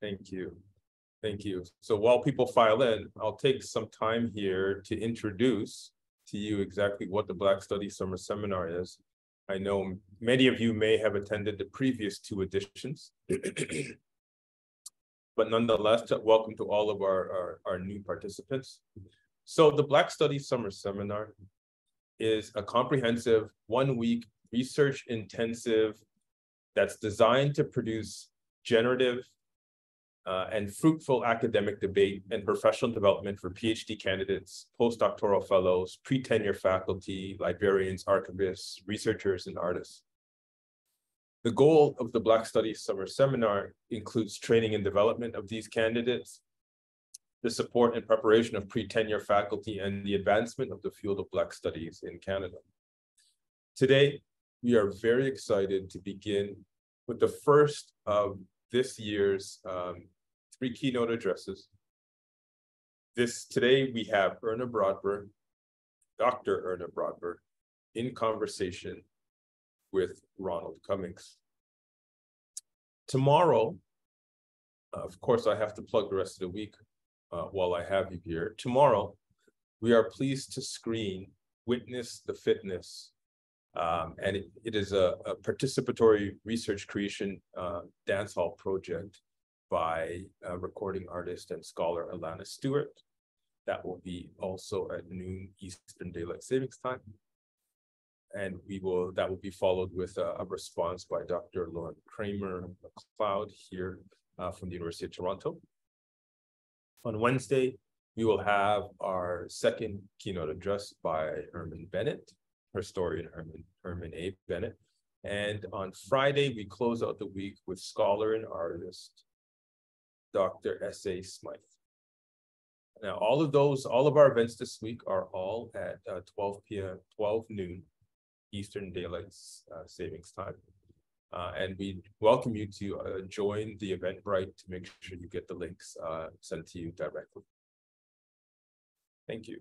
Thank you. Thank you. So while people file in, I'll take some time here to introduce to you exactly what the Black Studies Summer Seminar is. I know many of you may have attended the previous two editions. but nonetheless, welcome to all of our, our, our new participants. So the Black Studies Summer Seminar is a comprehensive one-week research intensive that's designed to produce generative uh, and fruitful academic debate and professional development for PhD candidates, postdoctoral fellows, pre-tenure faculty, librarians, archivists, researchers, and artists. The goal of the Black Studies Summer Seminar includes training and development of these candidates, the support and preparation of pre-tenure faculty, and the advancement of the field of Black Studies in Canada. Today, we are very excited to begin with the first of this year's um, three keynote addresses. This today we have Erna Brodber, Dr. Erna Brodber, in conversation with Ronald Cummings. Tomorrow, of course, I have to plug the rest of the week uh, while I have you here. Tomorrow, we are pleased to screen Witness the Fitness. Um, and it, it is a, a, participatory research creation uh, dance hall project by recording artist and scholar Alana Stewart. That will be also at noon Eastern Daylight Savings Time. And we will, that will be followed with a, a response by Dr. Lauren Kramer McLeod here uh, from the University of Toronto. On Wednesday, we will have our second keynote address by Herman Bennett, historian Herman, Herman A. Bennett. And on Friday, we close out the week with scholar and artist Dr. S.A. Smythe. Now, all of those, all of our events this week are all at uh, 12 p.m., 12 noon Eastern Daylight uh, Savings Time. Uh, and we welcome you to uh, join the Eventbrite to make sure you get the links uh, sent to you directly. Thank you.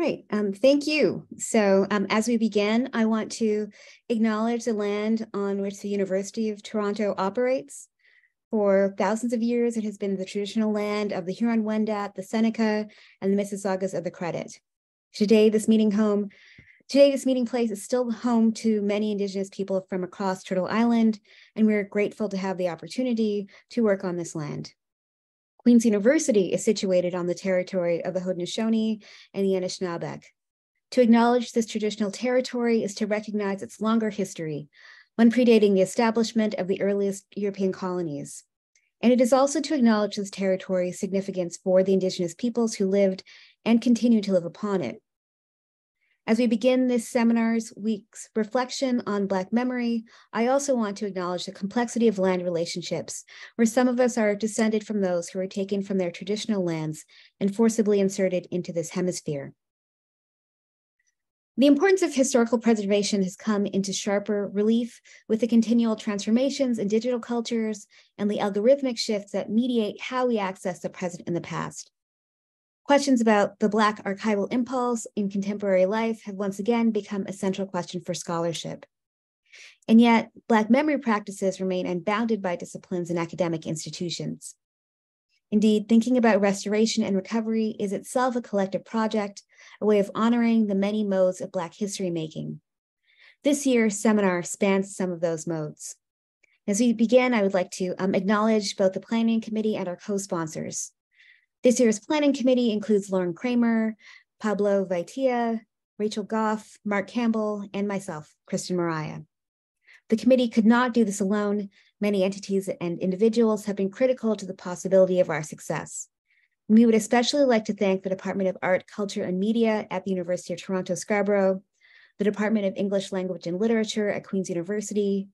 Great, um, thank you. So um, as we begin, I want to acknowledge the land on which the University of Toronto operates. For thousands of years, it has been the traditional land of the Huron-Wendat, the Seneca, and the Mississaugas of the Credit. Today, this meeting home, today this meeting place is still home to many Indigenous people from across Turtle Island, and we're grateful to have the opportunity to work on this land. Queen's University is situated on the territory of the Haudenosaunee and the Anishinaabeg. To acknowledge this traditional territory is to recognize its longer history, one predating the establishment of the earliest European colonies. And it is also to acknowledge this territory's significance for the Indigenous peoples who lived and continue to live upon it. As we begin this seminar's week's reflection on Black memory, I also want to acknowledge the complexity of land relationships, where some of us are descended from those who were taken from their traditional lands and forcibly inserted into this hemisphere. The importance of historical preservation has come into sharper relief with the continual transformations in digital cultures and the algorithmic shifts that mediate how we access the present and the past. Questions about the Black archival impulse in contemporary life have once again become a central question for scholarship. And yet, Black memory practices remain unbounded by disciplines and academic institutions. Indeed, thinking about restoration and recovery is itself a collective project, a way of honoring the many modes of Black history making. This year's seminar spans some of those modes. As we begin, I would like to um, acknowledge both the planning committee and our co-sponsors. This year's planning committee includes Lauren Kramer, Pablo Vaitia, Rachel Goff, Mark Campbell, and myself, Kristin Moriah. The committee could not do this alone. Many entities and individuals have been critical to the possibility of our success. we would especially like to thank the Department of Art, Culture, and Media at the University of Toronto Scarborough, the Department of English Language and Literature at Queen's University,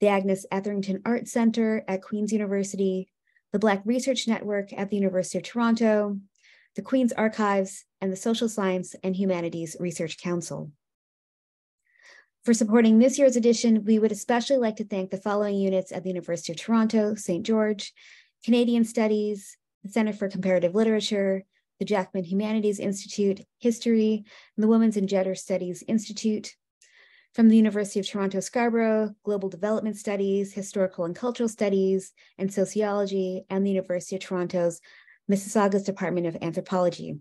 the Agnes Etherington Art Center at Queen's University, the Black Research Network at the University of Toronto, the Queen's Archives, and the Social Science and Humanities Research Council. For supporting this year's edition, we would especially like to thank the following units at the University of Toronto, St. George, Canadian Studies, the Center for Comparative Literature, the Jackman Humanities Institute, History, and the Women's and Gender Studies Institute. From the University of Toronto Scarborough, Global Development Studies, Historical and Cultural Studies, and Sociology, and the University of Toronto's Mississauga's Department of Anthropology.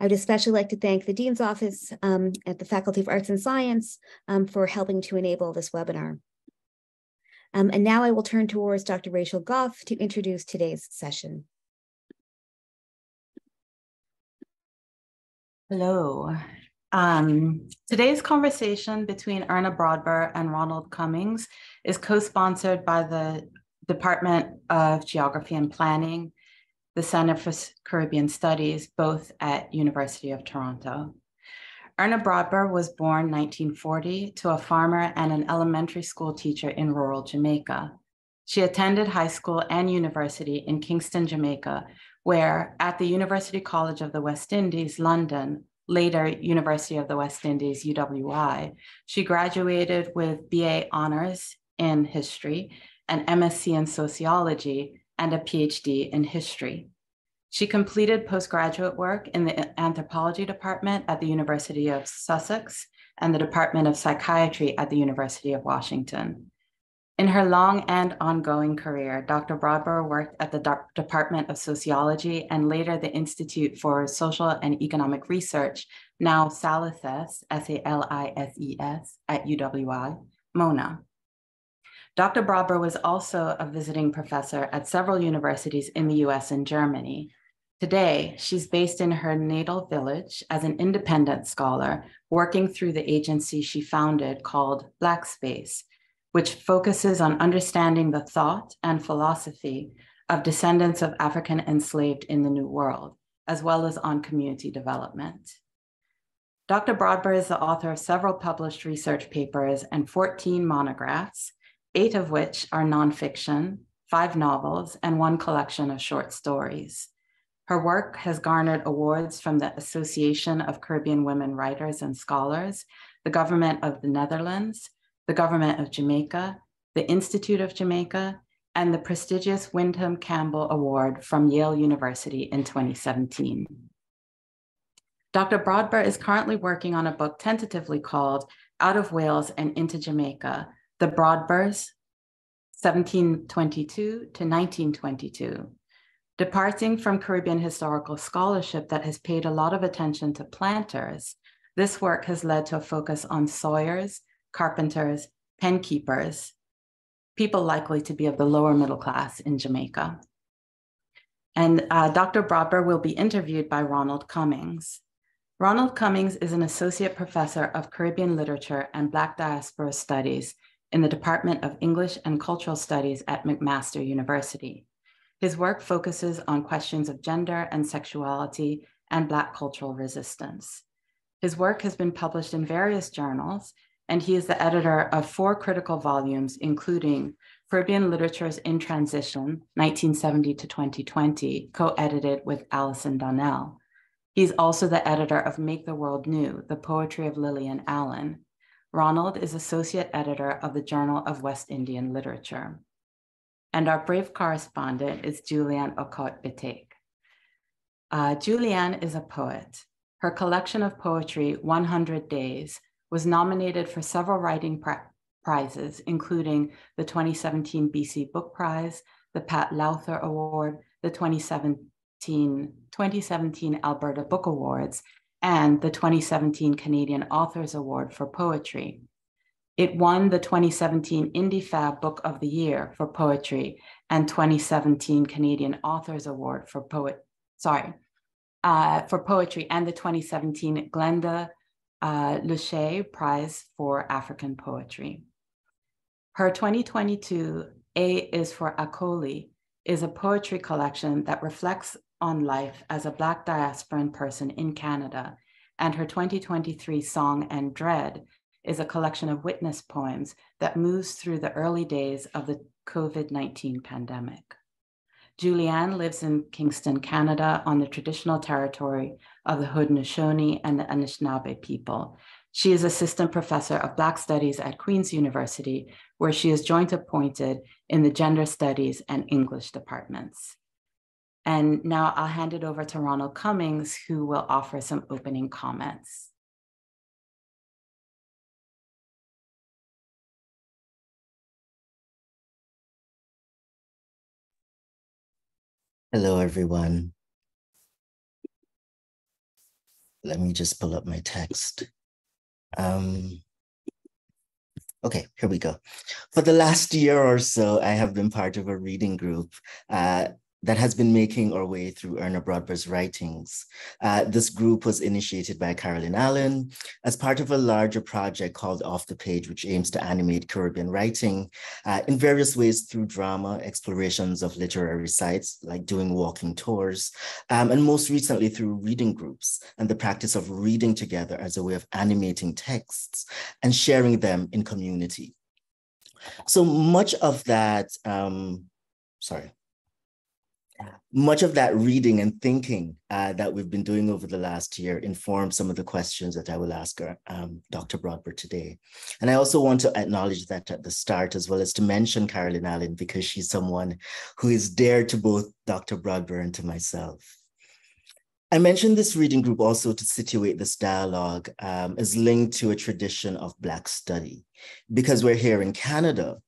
I would especially like to thank the Dean's Office um, at the Faculty of Arts and Science um, for helping to enable this webinar. Um, and now I will turn towards Dr. Rachel Goff to introduce today's session. Hello. Um, today's conversation between Erna Brodber and Ronald Cummings is co-sponsored by the Department of Geography and Planning, the Center for Caribbean Studies, both at University of Toronto. Erna Brodber was born 1940 to a farmer and an elementary school teacher in rural Jamaica. She attended high school and university in Kingston, Jamaica, where at the University College of the West Indies, London, later University of the West Indies, UWI, she graduated with BA honors in history, an MSc in sociology, and a PhD in history. She completed postgraduate work in the anthropology department at the University of Sussex and the Department of Psychiatry at the University of Washington. In her long and ongoing career, Dr. Brodber worked at the De Department of Sociology and later the Institute for Social and Economic Research, now SALISES, S-A-L-I-S-E-S, at UWI, MONA. Dr. Brodber was also a visiting professor at several universities in the US and Germany, Today, she's based in her natal village as an independent scholar, working through the agency she founded called Black Space, which focuses on understanding the thought and philosophy of descendants of African enslaved in the New World, as well as on community development. Dr. Brodber is the author of several published research papers and 14 monographs, eight of which are nonfiction, five novels, and one collection of short stories. Her work has garnered awards from the Association of Caribbean Women Writers and Scholars, the Government of the Netherlands, the Government of Jamaica, the Institute of Jamaica, and the prestigious Windham Campbell Award from Yale University in 2017. Dr. Brodber is currently working on a book tentatively called Out of Wales and into Jamaica, The Brodbers, 1722 to 1922. Departing from Caribbean historical scholarship that has paid a lot of attention to planters, this work has led to a focus on sawyers, carpenters, pen keepers, people likely to be of the lower middle class in Jamaica. And uh, Dr. Brodber will be interviewed by Ronald Cummings. Ronald Cummings is an associate professor of Caribbean literature and Black diaspora studies in the Department of English and Cultural Studies at McMaster University. His work focuses on questions of gender and sexuality and Black cultural resistance. His work has been published in various journals, and he is the editor of four critical volumes, including Caribbean Literatures in Transition, 1970 to 2020, co-edited with Alison Donnell. He's also the editor of Make the World New, The Poetry of Lillian Allen. Ronald is associate editor of the Journal of West Indian Literature and our brave correspondent is Juliane Okot Bitek. Uh, Juliane is a poet. Her collection of poetry, 100 Days, was nominated for several writing prizes, including the 2017 BC Book Prize, the Pat Lowther Award, the 2017, 2017 Alberta Book Awards, and the 2017 Canadian Authors Award for Poetry. It won the 2017 IndieFab Book of the Year for poetry and 2017 Canadian Authors Award for poet, sorry, uh, for poetry and the 2017 Glenna uh, Luschei Prize for African Poetry. Her 2022 A is for Acholi is a poetry collection that reflects on life as a Black diasporan person in Canada, and her 2023 song and Dread is a collection of witness poems that moves through the early days of the COVID 19 pandemic. Juliane lives in Kingston, Canada, on the traditional territory of the Haudenosaunee and the Anishinaabe people. She is assistant professor of Black Studies at Queen's University, where she is joint appointed in the Gender Studies and English departments. And now I'll hand it over to Ronald Cummings, who will offer some opening comments. Hello, everyone. Let me just pull up my text. Um, okay, here we go. For the last year or so, I have been part of a reading group uh, that has been making our way through Erna Brodber's writings. Uh, this group was initiated by Carolyn Allen as part of a larger project called Off the Page, which aims to animate Caribbean writing uh, in various ways through drama, explorations of literary sites, like doing walking tours, um, and most recently through reading groups and the practice of reading together as a way of animating texts and sharing them in community. So much of that, um, sorry, much of that reading and thinking uh, that we've been doing over the last year informed some of the questions that I will ask um, Dr. Brodber today. And I also want to acknowledge that at the start, as well as to mention Carolyn Allen, because she's someone who is dear to both Dr. Brodber and to myself. I mentioned this reading group also to situate this dialogue um, as linked to a tradition of Black study, because we're here in Canada,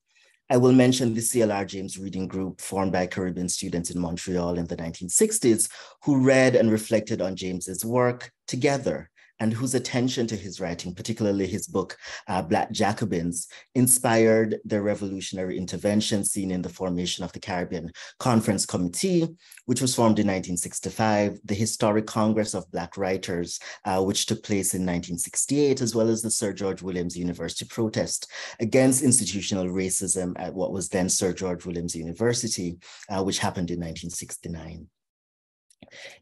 I will mention the CLR James Reading Group formed by Caribbean students in Montreal in the 1960s who read and reflected on James's work together and whose attention to his writing, particularly his book, uh, Black Jacobins, inspired the revolutionary intervention seen in the formation of the Caribbean Conference Committee, which was formed in 1965, the Historic Congress of Black Writers, uh, which took place in 1968, as well as the Sir George Williams University protest against institutional racism at what was then Sir George Williams University, uh, which happened in 1969.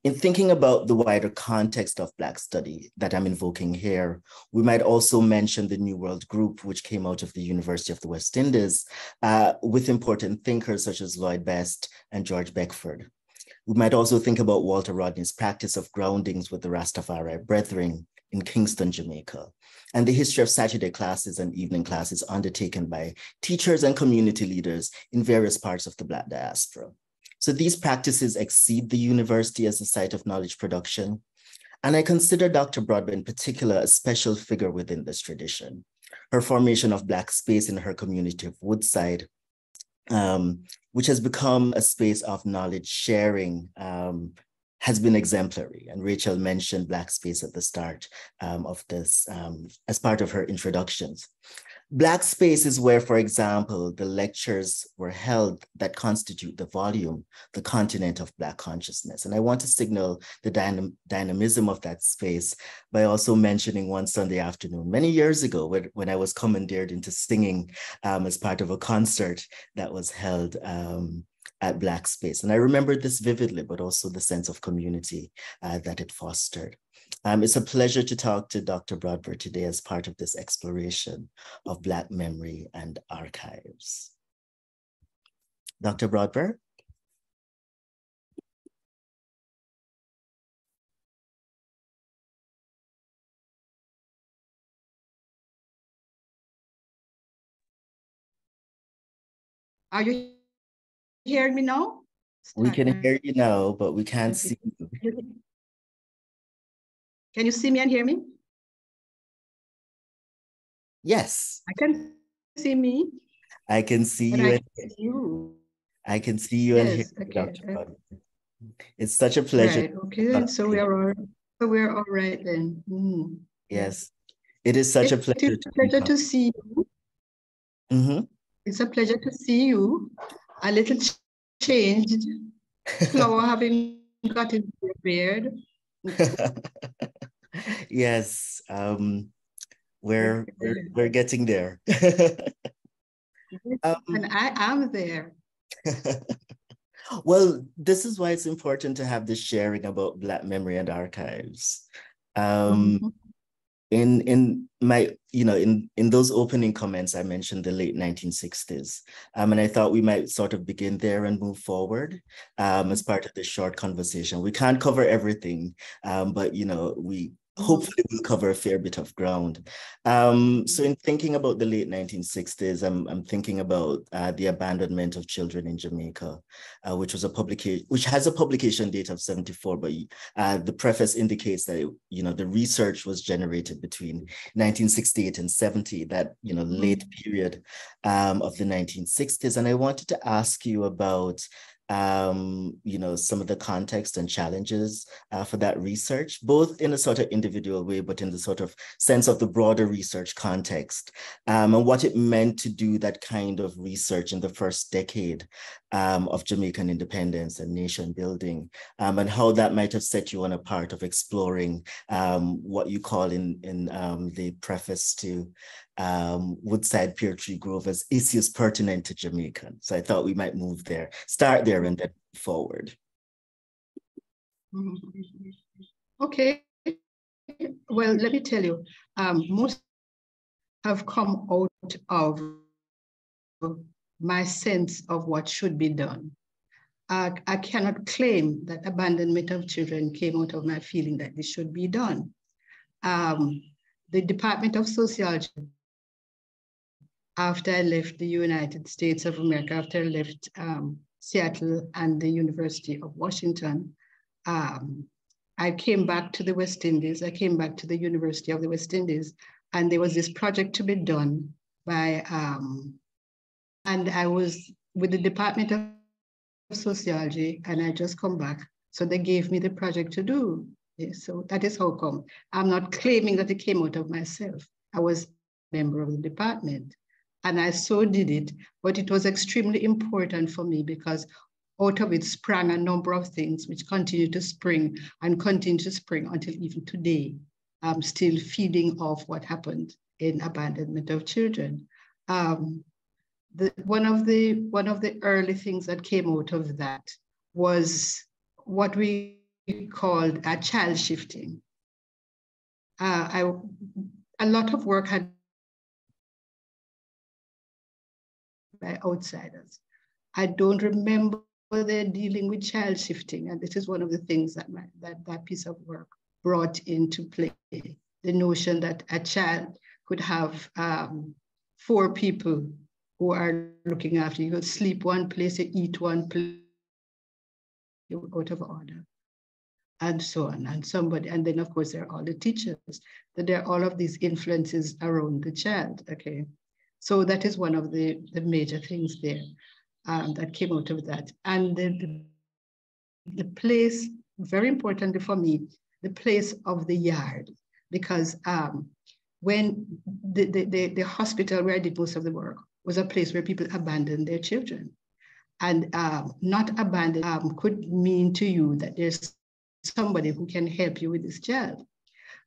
In thinking about the wider context of Black study that I'm invoking here, we might also mention the New World Group, which came out of the University of the West Indies uh, with important thinkers such as Lloyd Best and George Beckford. We might also think about Walter Rodney's practice of groundings with the Rastafari Brethren in Kingston, Jamaica, and the history of Saturday classes and evening classes undertaken by teachers and community leaders in various parts of the Black diaspora. So these practices exceed the university as a site of knowledge production. And I consider Dr. Brodber in particular a special figure within this tradition. Her formation of Black space in her community of Woodside, um, which has become a space of knowledge sharing, um, has been exemplary. And Rachel mentioned Black space at the start um, of this um, as part of her introductions. Black space is where, for example, the lectures were held that constitute the volume, the continent of Black consciousness. And I want to signal the dynam dynamism of that space by also mentioning one Sunday afternoon many years ago when, when I was commandeered into singing um, as part of a concert that was held um, at Black Space. And I remember this vividly, but also the sense of community uh, that it fostered. Um, it's a pleasure to talk to Dr. Brodber today as part of this exploration of Black memory and archives. Dr. Brodber? Are you hearing me now? We can hear you now, but we can't see you. Can you see me and hear me? Yes. I can see me. I can see you. I and, can see you. I can see you and hear Yes, you, okay, Dr. okay. It's such a pleasure. Right, okay, so we are all, so we're all right then. Hmm. Yes. It is such a pleasure. is a pleasure to see you. hmm It's a pleasure to see you. A little ch- changed. Flower having gotten your beard. yes. Um, we're, we're we're getting there. um, And I am there. well, this is why it's important to have this sharing about Black memory and archives. Um, Mhm. In in my you know in in those opening comments i mentioned the late 1960s um, and i thought we might sort of begin there and move forward um, as part of this short conversation. We can't cover everything um, but you know we hopefully we'll cover a fair bit of ground. Um, so in thinking about the late 1960s, I'm, I'm thinking about uh, the abandonment of children in Jamaica, uh, which was a publication, which has a publication date of 74, but uh, the preface indicates that, you know, the research was generated between 1968 and 70, that, you know, late period um, of the 1960s. And I wanted to ask you about um, you know, some of the context and challenges uh, for that research, both in a sort of individual way, but in the sort of sense of the broader research context, um, and what it meant to do that kind of research in the first decade um, of Jamaican independence and nation building, um, and how that might have set you on a part of exploring um, what you call in, in um, the preface to um, Woodside Pear Tree Grove as issues pertinent to Jamaican. So I thought we might move there, start there and then forward. Okay. Well, let me tell you, um, most have come out of my sense of what should be done. I, I cannot claim that abandonment of children came out of my feeling that this should be done. Um, the Department of Sociology after I left the United States of America, after I left um, Seattle and the University of Washington, um, I came back to the West Indies. I came back to the University of the West Indies, and there was this project to be done by, um, and I was with the Department of Sociology, and I just come back. So they gave me the project to do. so that is how come. I'm not claiming that it came out of myself. I was member of the department and I so did it. But it was extremely important for me because out of it sprang a number of things which continue to spring and continue to spring until even today. I'm still feeding off what happened in abandonment of children. Um, the, one of the one of the early things that came out of that was what we called a child shifting. Uh, I, a lot of work had by outsiders. I don't remember they're dealing with child shifting, and this is one of the things that my, that, that piece of work brought into play. The notion that a child could have um, four people who are looking after you. You sleep one place, you eat one place, you're out of order, and so on. And somebody, and then of course there are all the teachers, that there are all of these influences around the child. Okay, so that is one of the, the major things there um, that came out of that. And the, the, place, very importantly for me, the place of the yard, because um, when the, the, the, the, hospital where I did most of the work was a place where people abandoned their children. And um, not abandoned um, could mean to you that there's somebody who can help you with this child.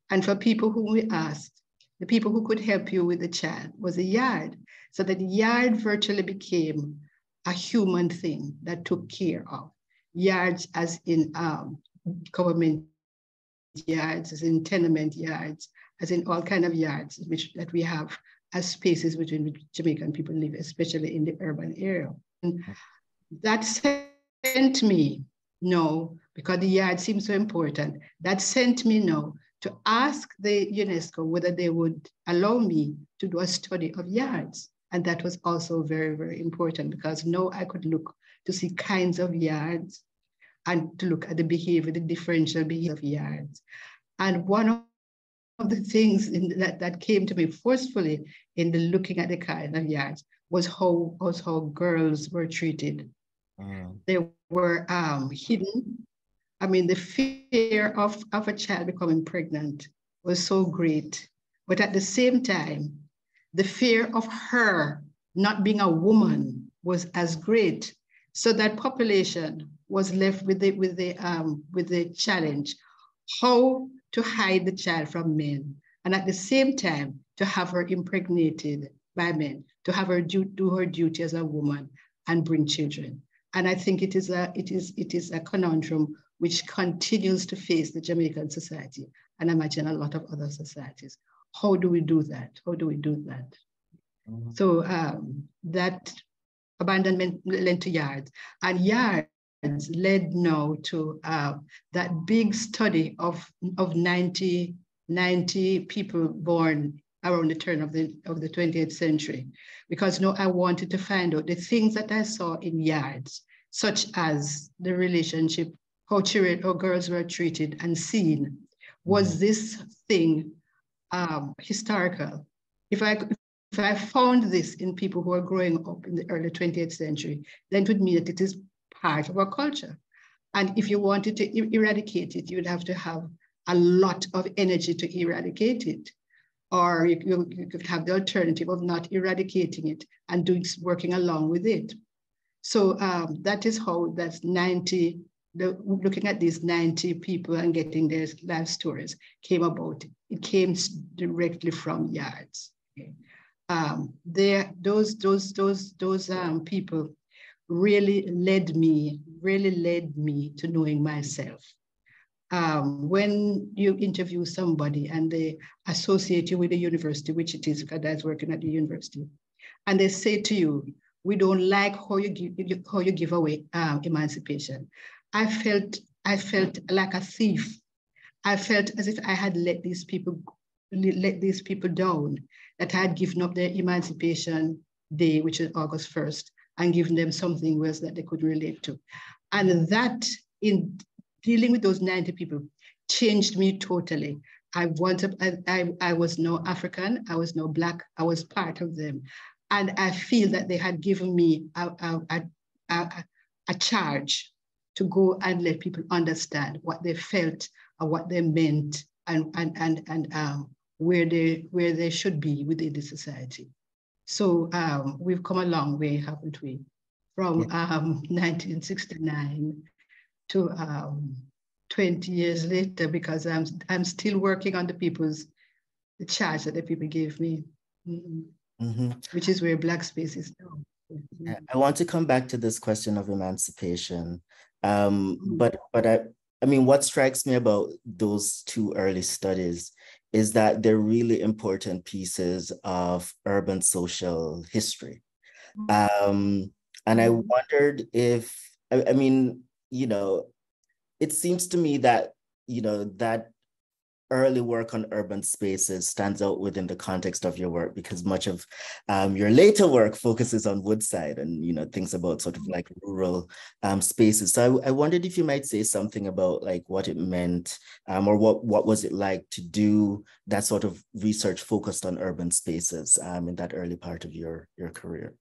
And for people whom we asked, the people who could help you with the child was a yard. So that yard virtually became a human thing that took care of. Yards as in um, government yards, as in tenement yards, as in all kind of yards which that we have as spaces between which Jamaican people live, especially in the urban area. And mm-hmm. that sent me no, because the yard seems so important. That sent me no to ask the UNESCO whether they would allow me to do a study of yards. And that was also very, very important because now I could look to see kinds of yards and to look at the behavior, the differential behavior of yards. And one of the things that, that came to me forcefully in the looking at the kind of yards was how, was how girls were treated. Mm. They were um, hidden I mean, the fear of, of a child becoming pregnant was so great. But at the same time, the fear of her not being a woman was as great. So that population was left with the, with the, um, with the challenge, how to hide the child from men. And at the same time, to have her impregnated by men, to have her do, do her duty as a woman and bring children. And I think it is a, it is, it is a conundrum which continues to face the Jamaican society, and I imagine a lot of other societies. How do we do that? How do we do that? Mm-hmm. So um, that abandonment led to yards, and yards led now to uh, that big study of, of 90, 90 people born around the turn of the, of the 20th century. Because no, I wanted to find out the things that I saw in yards, such as the relationship, how, children, how girls were treated and seen. Was mm-hmm. this thing um, historical? If I, if I found this in people who are growing up in the early 20th century, then it would mean that it is part of our culture. And if you wanted to er eradicate it, you'd have to have a lot of energy to eradicate it. Or you, you, you could have the alternative of not eradicating it and doing working along with it. So um, that is how that's 90, the, looking at these 90 people and getting their life stories came about. It came directly from yards. Okay. Um, there, those, those, those, those um, people really led me, really led me to knowing myself. Um, when you interview somebody and they associate you with the university, which it is because I was working at the university, and they say to you, we don't like how you give, how you give away um, emancipation. I felt, I felt like a thief. I felt as if I had let these people, let these people down, that I had given up their emancipation day, which is August 1st, and giving them something else that they could relate to. And that, in dealing with those 90 people, changed me totally. I wanted, I, I, I was no African, I was no Black, I was part of them. And I feel that they had given me a, a, a, a charge to go and let people understand what they felt and what they meant and, and, and, and um, where, they, where they should be within the society. So um, we've come a long way, haven't we? From um, 1969 to um, 20 years later, because I'm, I'm still working on the people's, the charge that the people gave me, mm-hmm. Mm-hmm. which is where Black space is now. I want to come back to this question of emancipation. Um, mm-hmm. But but I, I mean, what strikes me about those two early studies is that they're really important pieces of urban social history. Um, and I mm-hmm. wondered if, I, I mean, you know, it seems to me that, you know, that early work on urban spaces stands out within the context of your work because much of um, your later work focuses on Woodside and you know things about sort of like rural um, spaces. So I, I, wondered if you might say something about like what it meant um, or what what was it like to do that sort of research focused on urban spaces um, in that early part of your your career.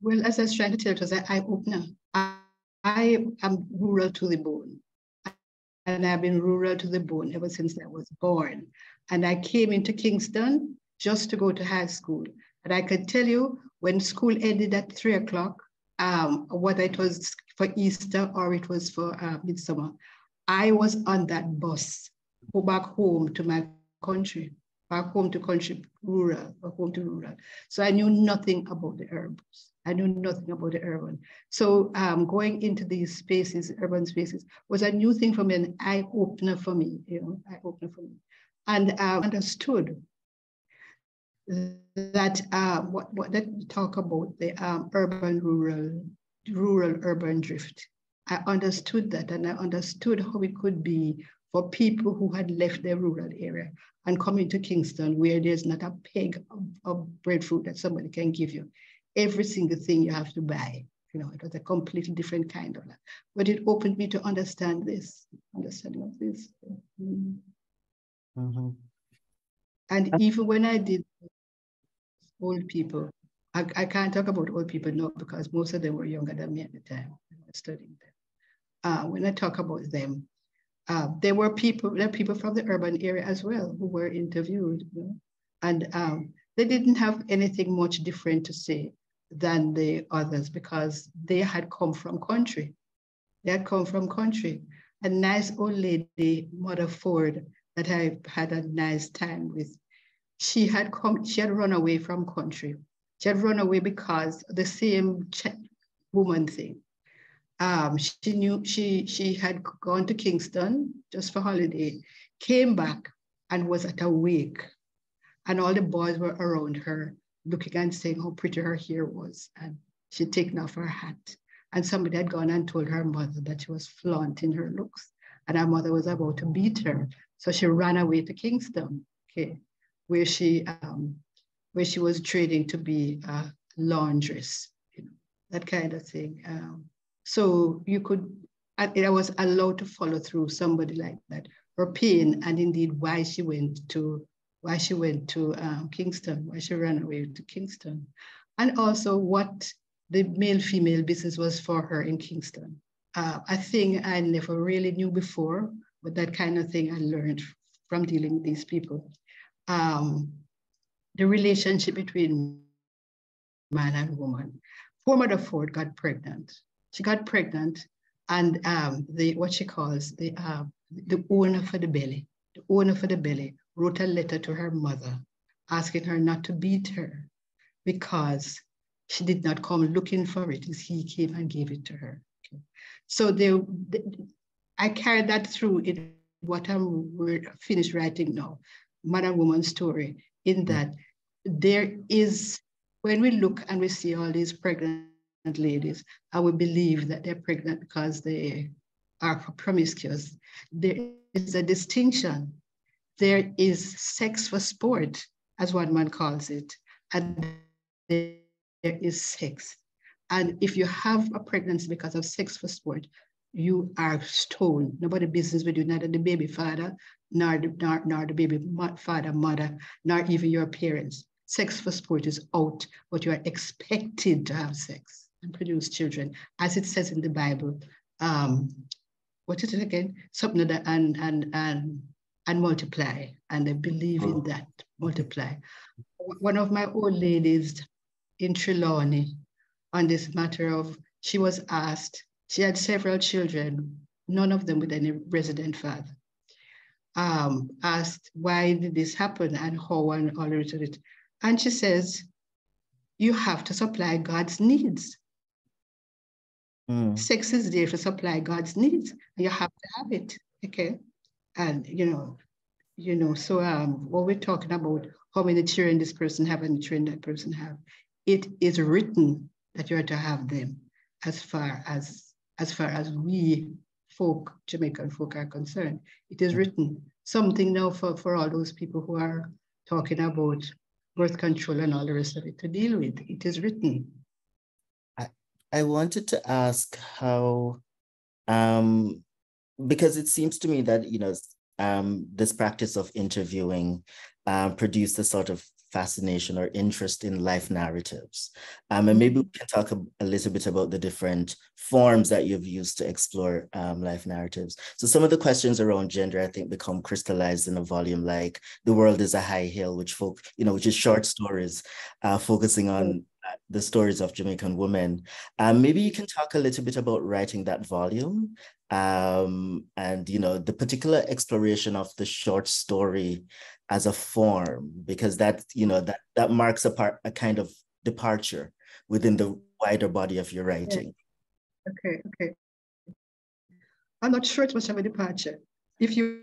Well, as I was trying to tell, it was an eye opener. I, I am rural to the bone and I've been rural to the bone ever since I was born. And I came into Kingston just to go to high school. And I can tell you when school ended at three o'clock, um, whether it was for Easter or it was for uh, midsummer, I was on that bus go back home to my country, back home to country rural, back home to rural. So I knew nothing about the herbs. I knew nothing about the urban. So um, going into these spaces, urban spaces, was a new thing for me, an eye opener for me, you know, eye opener for me. And I um, understood that uh, what, what that talk about the um, urban rural, rural urban drift. I understood that and I understood how it could be for people who had left their rural area and coming to Kingston where there's not a peg of, of breadfruit that somebody can give you every single thing you have to buy. You know, it was a completely different kind of life. But it opened me to understand this, understanding of this. Mm. Mm-hmm. And even when I did old people, I, I, can't talk about old people now because most of them were younger than me at the time when I was studying them. Uh, when I talk about them, uh, there were people, there were people from the urban area as well who were interviewed, you know? and um, they didn't have anything much different to say than the others because they had come from country. They had come from country. A nice old lady, Mother Ford, that I had a nice time with, she had come, she had run away from country. She had run away because the same woman thing. Um, she knew she she had gone to Kingston just for holiday, came back and was at a wake, and all the boys were around her looking and saying how pretty her hair was. And she'd taken off her hat. And somebody had gone and told her mother that she was flaunting her looks. And her mother was about to beat her So she ran away to Kingston, okay, where she um, where she was training to be a laundress, you know, that kind of thing. Um, so you could, I was allowed to follow through somebody like that, her pain, and indeed why she went to why she went to um, Kingston, why she ran away to Kingston, and also what the male-female business was for her in Kingston. Uh, a thing I never really knew before, but that kind of thing I learned from dealing with these people. Um, the relationship between man and woman. Poor Mother Ford got pregnant. She got pregnant, and um, the what she calls the uh, the owner for the belly, the owner for the belly wrote a letter to her mother asking her not to beat her because she did not come looking for it, he came and gave it to her. Okay. So they, they, I carried that through in what I'm finished writing now, man and woman story, in mm. that there is, when we look and we see all these pregnant ladies, I would believe that they're pregnant because they are promiscuous. There is a distinction. There is sex for sport, as one man calls it, and there is sex. And if you have a pregnancy because of sex for sport, you are stoned. Nobody business with you, neither the baby father, nor the, nor, nor the baby father, mother, nor even your parents. Sex for sport is out, but you are expected to have sex and produce children, as it says in the Bible. Um, what is it again? Something that and and and and multiply, and they believe in that multiply. One of my old ladies in Trelawny on this matter of she was asked, she had several children, none of them with any resident father. Um, asked why did this happen and how and all the rest of it. And she says, you have to supply God's needs. Mm. Sex is there to supply God's needs. You have to have it. Okay. And you know, you know, so um what we're talking about, how many children this person have and the children that person have, it is written that you are to have them as far as as far as we folk, Jamaican folk are concerned. It is written something now for, for all those people who are talking about birth control and all the rest of it to deal with. It is written. I, I wanted to ask how, um, because it seems to me that, you know, um, this practice of interviewing um, produced a sort of fascination or interest in life narratives. Um, and maybe we can talk a, a, little bit about the different forms that you've used to explore um, life narratives. So some of the questions around gender, I think, become crystallized in a volume like The World is a High Hill, which folk, you know, which is short stories uh, focusing on uh, the stories of Jamaican women. Um, maybe you can talk a little bit about writing that volume um, and you know the particular exploration of the short story as a form because that you know that that marks a part a kind of departure within the wider body of your writing. Okay okay. I'm not sure it's much of a departure. If you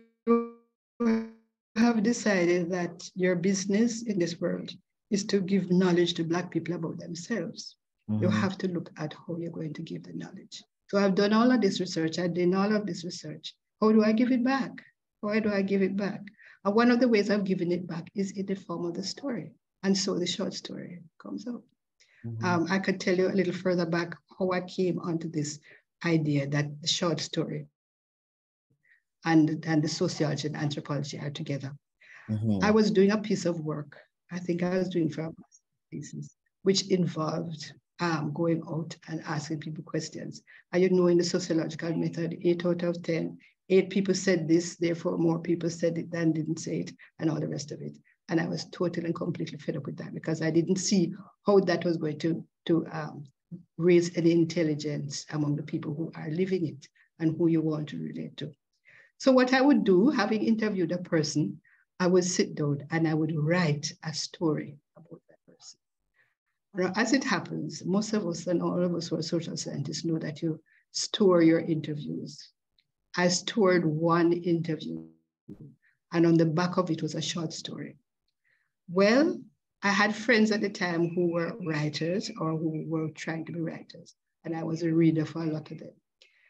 have decided that your business in this world is to give knowledge to black people about themselves mm-hmm. you have to look at how you're going to give the knowledge so i've done all of this research i've done all of this research how do i give it back why do i give it back and one of the ways I've given it back is in the form of the story. And so the short story comes out. Mm-hmm. Um, I could tell you a little further back how I came onto this idea that the short story and, and the sociology and anthropology are together. Mm-hmm. I was doing a piece of work, I think I was doing a thesis, which involved um, going out and asking people questions. And you know, in the sociological method, eight out of 10 eight people said this, therefore more people said it than didn't say it, and all the rest of it. And I was totally and completely fed up with that because I didn't see how that was going to, to um, raise any intelligence among the people who are living it and who you want to relate to. So what I would do, having interviewed a person, I would sit down and I would write a story about that person. Now, as it happens, most of us and all of us who are social scientists know that you store your interviews I stored one interview, and on the back of it was a short story. Well, I had friends at the time who were writers or who were trying to be writers, and I was a reader for a lot of them.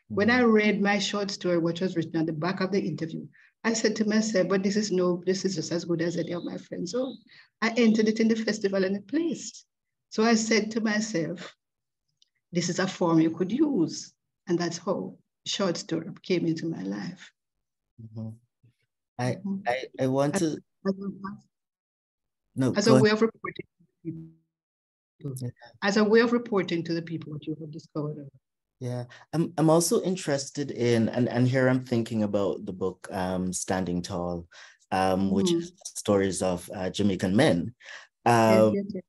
When hmm. I read my short story, which was written on the back of the interview, I said to myself, but this is no, this is just as good as any of my friends' own. I entered it in the festival and it placed. So I said to myself, this is a form you could use. And that's how short story came into my life. Mm-hmm. I, mm-hmm. I, I want to. As, no, as a way of reporting as a way of reporting to the people what you have discovered. Yeah, I'm I'm also interested in and and here I'm thinking about the book um, Standing Tall, um, which mm. is stories of uh, Jamaican men. Um, yes, yes, yes.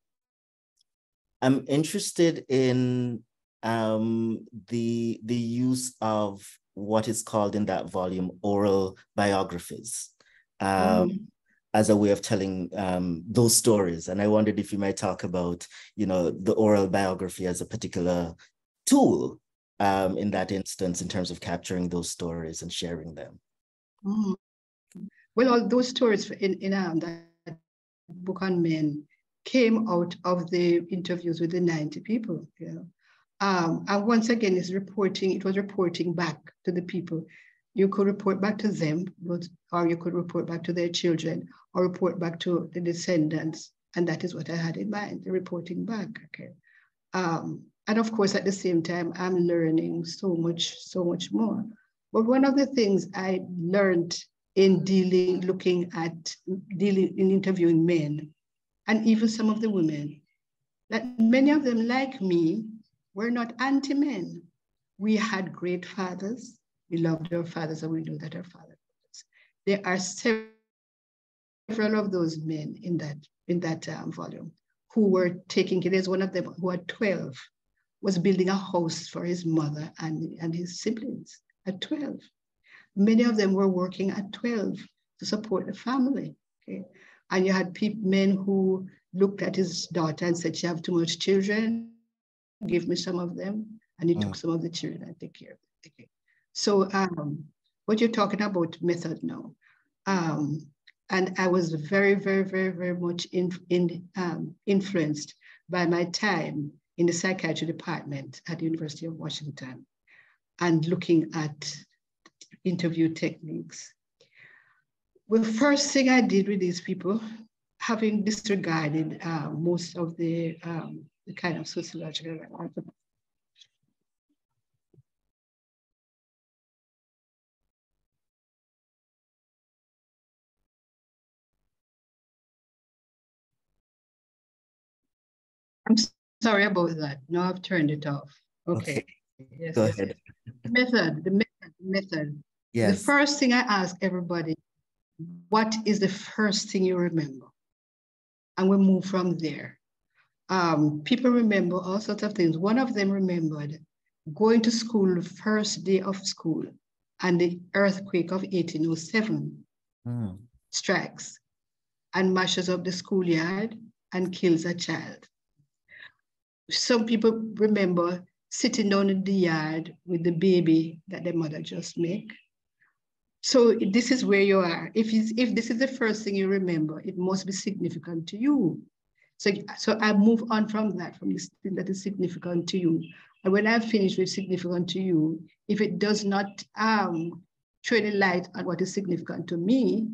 I'm interested in um, the the use of what is called in that volume oral biographies. Um, mm as a way of telling um, those stories. And I wondered if you might talk about, you know, the oral biography as a particular tool um, in that instance in terms of capturing those stories and sharing them. Mm. Well, all those stories in, in um, that book on men came out of the interviews with the 90 people. Know? Um, and once again, it's reporting, it was reporting back to the people you could report back to them, or you could report back to their children, or report back to the descendants. And that is what I had in mind, the reporting back. Okay. Um, and of course, at the same time, I'm learning so much, so much more. But one of the things I learned in dealing, looking at dealing in interviewing men, and even some of the women, that many of them, like me, were not anti-men. We had great fathers, we loved our fathers and we knew that our father us. There are several of those men in that, in that um, volume who were taking care. There's one of them who at 12 was building a house for his mother and, and his siblings at 12. Many of them were working at 12 to support the family. Okay? And you had people, men who looked at his daughter and said, She have too much children, give me some of them. And he mm. took some of the children and take care of them. Okay. So um, what you're talking about method now. Um, and I was very, very, very, very much in, in, um, influenced by my time in the psychiatry department at the University of Washington and looking at interview techniques. Well, first thing I did with these people, having disregarded uh, most of the, um, the kind of sociological sorry about that. No, I've turned it off. Okay. okay. Yes, Go yes, ahead. Yes. Method, the method, method. Yes. The first thing I ask everybody, what is the first thing you remember? And we move from there. Um, people remember all sorts of things. One of them remembered going to school the first day of school and the earthquake of 1807 mm. strikes and mashes up the schoolyard and kills a child some people remember sitting down in the yard with the baby that their mother just make. So this is where you are. If, if this is the first thing you remember, it must be significant to you. So, so I move on from that, from this thing that is significant to you. And when I finish with significant to you, if it does not um, throw any light on what is significant to me,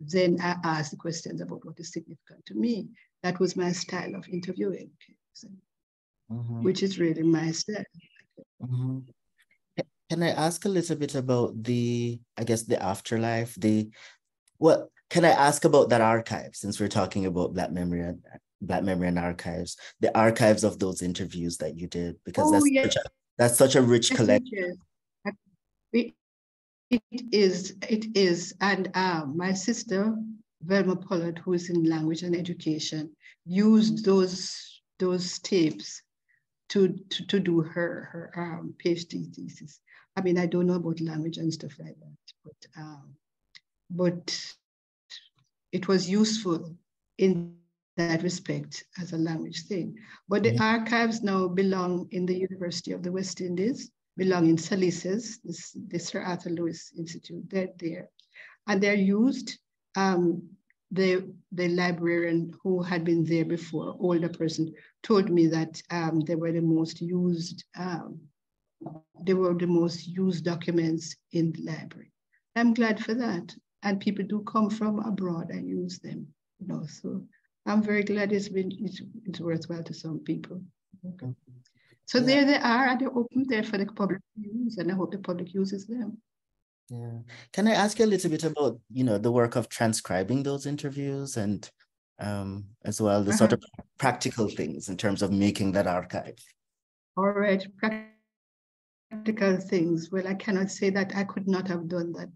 then I ask the questions about what is significant to me. That was my style of interviewing. So, mm-hmm. which is really my. Mm-hmm. Can I ask a little bit about the, I guess, the afterlife? The, well, can I ask about that archive since we're talking about Black memory and Black memory and archives, the archives of those interviews that you did, because oh, that's yes. such a, that's such a rich collection. It, it is, it is, and uh, my sister Velma Pollard, who is in language and education, used those those tapes to, to, to do her, her um, PhD thesis. I mean, I don't know about language and stuff like that, but, um, but it was useful in that respect as a language thing. But the archives now belong in the University of the West Indies, belong in SALISES, this, this Sir Arthur Lewis Institute, they're there. And they're used um, the, the librarian who had been there before, older person, told me that um, they were the most used, um, they were the most used documents in the library. I'm glad for that. and people do come from abroad and use them, you know, so I'm very glad it's been, it's, it's worthwhile to some people. Okay. So yeah. there they are, and they're open there for the public to use, and I hope the public uses them. Yeah. Can I ask you a little bit about, you know, the work of transcribing those interviews and um, as well, the sort of practical things in terms of making that archive? All right. Practical things. Well, I cannot say that I could not have done that,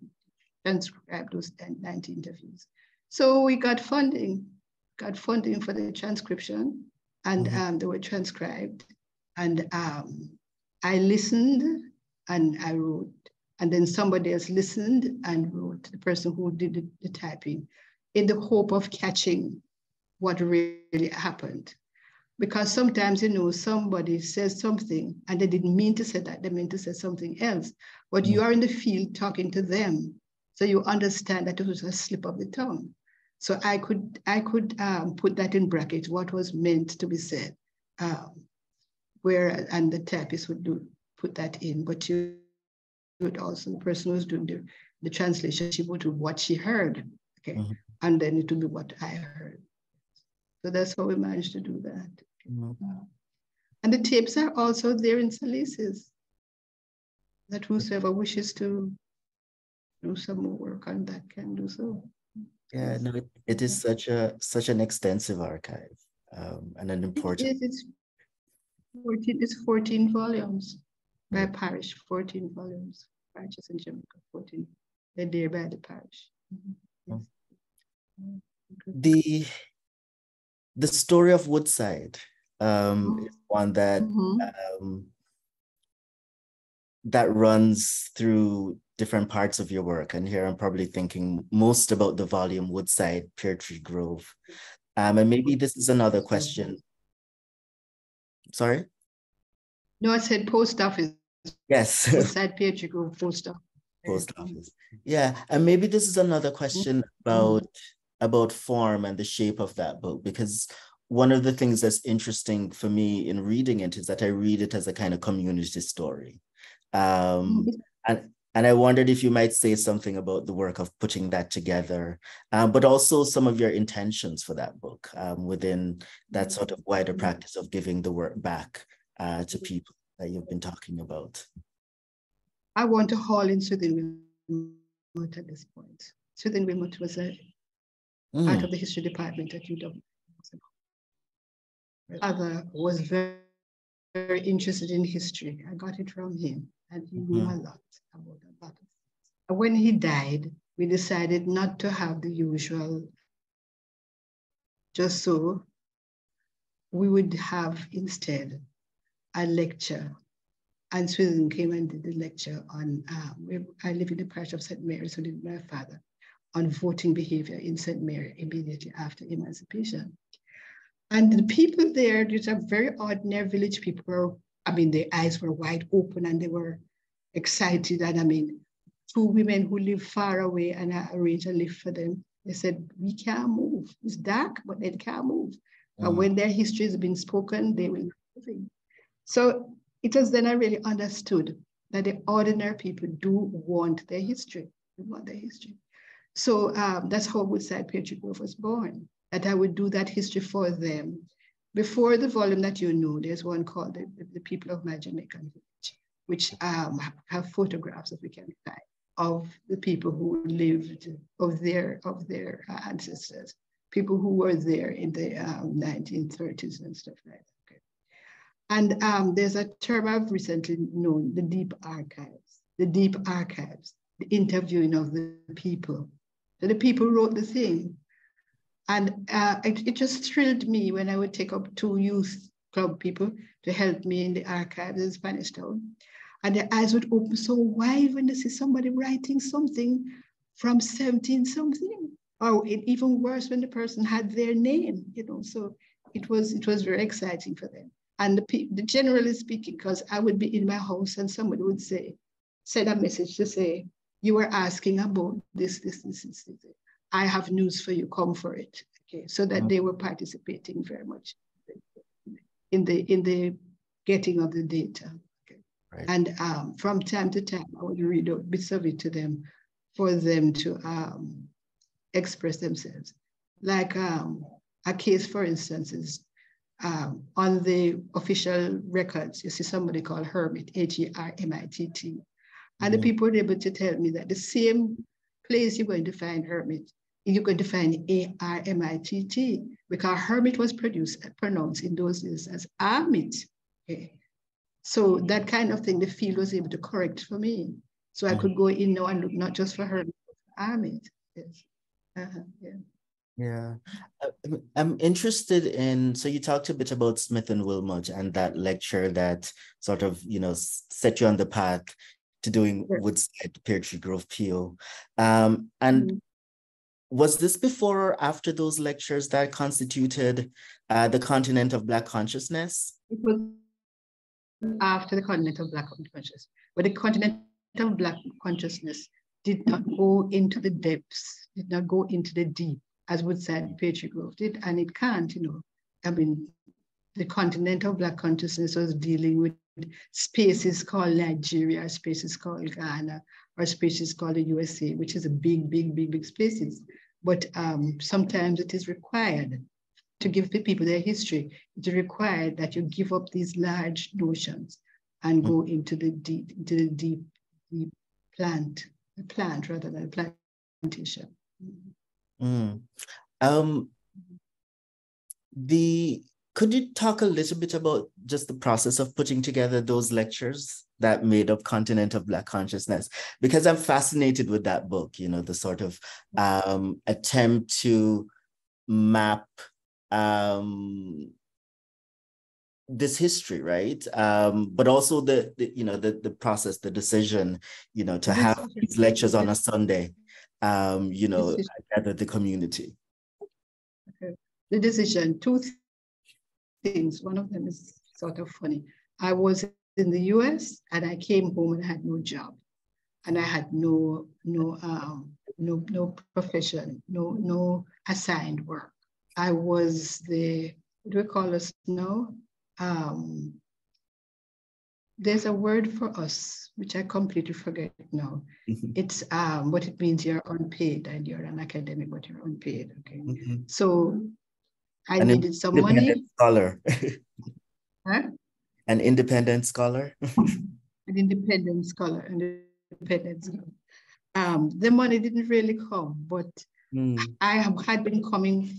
transcribe those 90 interviews. So we got funding, got funding for the transcription, and mm -hmm. um, they were transcribed. And um, I listened and I wrote and then somebody else listened and wrote, the person who did the, the typing, in the hope of catching what really happened. Because sometimes, you know, somebody says something and they didn't mean to say that, they meant to say something else. But mm. you are in the field talking to them. So you understand that it was a slip of the tongue. So I could I could um, put that in brackets, what was meant to be said. Um, where and the therapist would do put that in, but you would also, the person who's doing the, the translation, she would do what she heard, okay? Mm-hmm. And then it would be what I heard. So that's how we managed to do that. Mm-hmm. And the tapes are also there in SALISES that whosoever wishes to do some more work on that can do so. Yeah, no, it, it is such a such an extensive archive um, and an important. It is, it's 14, it's 14 volumes by parish, 14 volumes, parishes in Jamaica, 14. They're there by the parish. Mm-hmm. Yes. The the story of Woodside um, mm-hmm. is one that mm-hmm. um, that runs through different parts of your work. And here I'm probably thinking most about the volume Woodside Pear Tree Grove. Um, and maybe this is another question. Sorry? No, I said post office. Yes. Beside Pietro go post office. Post office. Yeah. And maybe this is another question mm-hmm. about about form and the shape of that book, because one of the things that's interesting for me in reading it is that I read it as a kind of community story. Um, mm-hmm. and and I wondered if you might say something about the work of putting that together, um, but also some of your intentions for that book um, within that sort of wider mm-hmm. practice of giving the work back uh, to people that you've been talking about? I want to haul in Swithin Wilmot at this point. Swithin Wilmot was a mm. part of the history department at UW. Father was very, very interested in history. I got it from him, and he knew mm-hmm. a lot about a lot. When he died, we decided not to have the usual, just so we would have instead a lecture. And Swithin came and did a lecture on, uh, I live in the parish of St. Mary's, so did my father, on voting behavior in St. Mary immediately after emancipation. And the people there, these are very ordinary village people, were, I mean, their eyes were wide open and they were excited. And I mean, two women who live far away and I arranged a lift for them. They said, we can't move. It's dark, but they can't move. And mm. when their history has been spoken, they will move. So it was then I really understood that the ordinary people do want their history, they want their history. So um, that's how Woodside Tree Grove was born, that I would do that history for them. Before the volume that you know, there's one called The, the People of My Jamaican Village, which um, have photographs that we can find of the people who lived, of their, of their ancestors, people who were there in the um, 1930s and stuff like that. And um, there's a term I've recently known, the deep archives, the deep archives, the interviewing of the people. The people wrote the thing. And uh, it, it just thrilled me when I would take up two youth club people to help me in the archives in Spanish Town. And their eyes would open so wide when they see somebody writing something from 17 something. Or even worse when the person had their name, you know. So it was it was very exciting for them. And the, the generally speaking, because I would be in my house and somebody would say, send a message to say, you were asking about this, this, this, this, this. I have news for you, come for it. Okay, so that they were participating very much in the in the getting of the data. Okay. Right. And um, from time to time, I would read out bits of it to them for them to um, express themselves. Like um, a case, for instance, is um, on the official records, you see somebody called Hermit, H-E-R-M-I-T-T. And the mm-hmm. people were able to tell me that the same place you're going to find hermit, you're going to find A-R-M-I-T-T, because hermit was produced, pronounced in those days as Armit. Okay. So that kind of thing, the field was able to correct for me. So I could go in now and look not just for hermit, but for Armit. Yes. Uh-huh. Yeah. Yeah, I'm interested in. So you talked a bit about Swithin Wilmot and that lecture that sort of you know set you on the path to doing sure. Woodside Pear Tree Grove PO. Um, and mm-hmm. was this before or after those lectures that constituted uh, the continent of Black consciousness? It was after the continent of Black consciousness, but the continent of Black consciousness did not go into the depths, did not go into the deep as Woodside Pear Tree Grove did, and it can't, you know. I mean, the continental Black consciousness was dealing with spaces called Nigeria, spaces called Ghana, or spaces called the USA, which is a big, big, big, big spaces. But um, sometimes it is required to give the people their history. It is required that you give up these large notions and go into the deep, into the deep, deep plant, the plant rather than plantation. Mm. Um, the could you talk a little bit about just the process of putting together those lectures that made up Continent of Black Consciousness? Because I'm fascinated with that book, you know, the sort of um, attempt to map um, this history, right? Um, but also the, the, you know the the process, the decision, you know, to have these lectures on a Sunday um, you know, gather the community? Okay. The decision, two things. One of them is sort of funny. I was in the US and I came home and I had no job. And I had no, no, um, no, no profession, no, no assigned work. I was the, what do we call us now? Um, there's a word for us, which I completely forget now. Mm-hmm. It's um, what it means you're unpaid and you're an academic, but you're unpaid. Okay. Mm-hmm. So I an needed some money. Scholar. huh? An independent scholar. an independent scholar, an independent scholar. Um, the money didn't really come, but mm. I have, had been coming,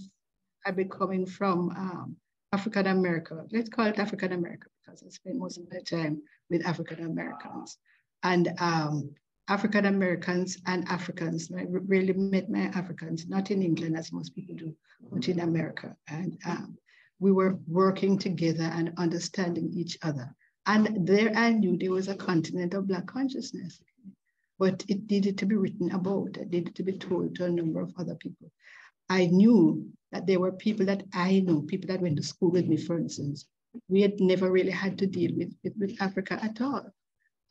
I've been coming from um, African America. Let's call it African America because I spent most of my time with African Americans. And um, African Americans and Africans, really met my Africans, not in England as most people do, but in America. And um, we were working together and understanding each other. And there I knew there was a continent of Black consciousness, but it needed to be written about, it needed to be told to a number of other people. I knew that there were people that I know, people that went to school with me, for instance, we had never really had to deal with, with, with Africa at all.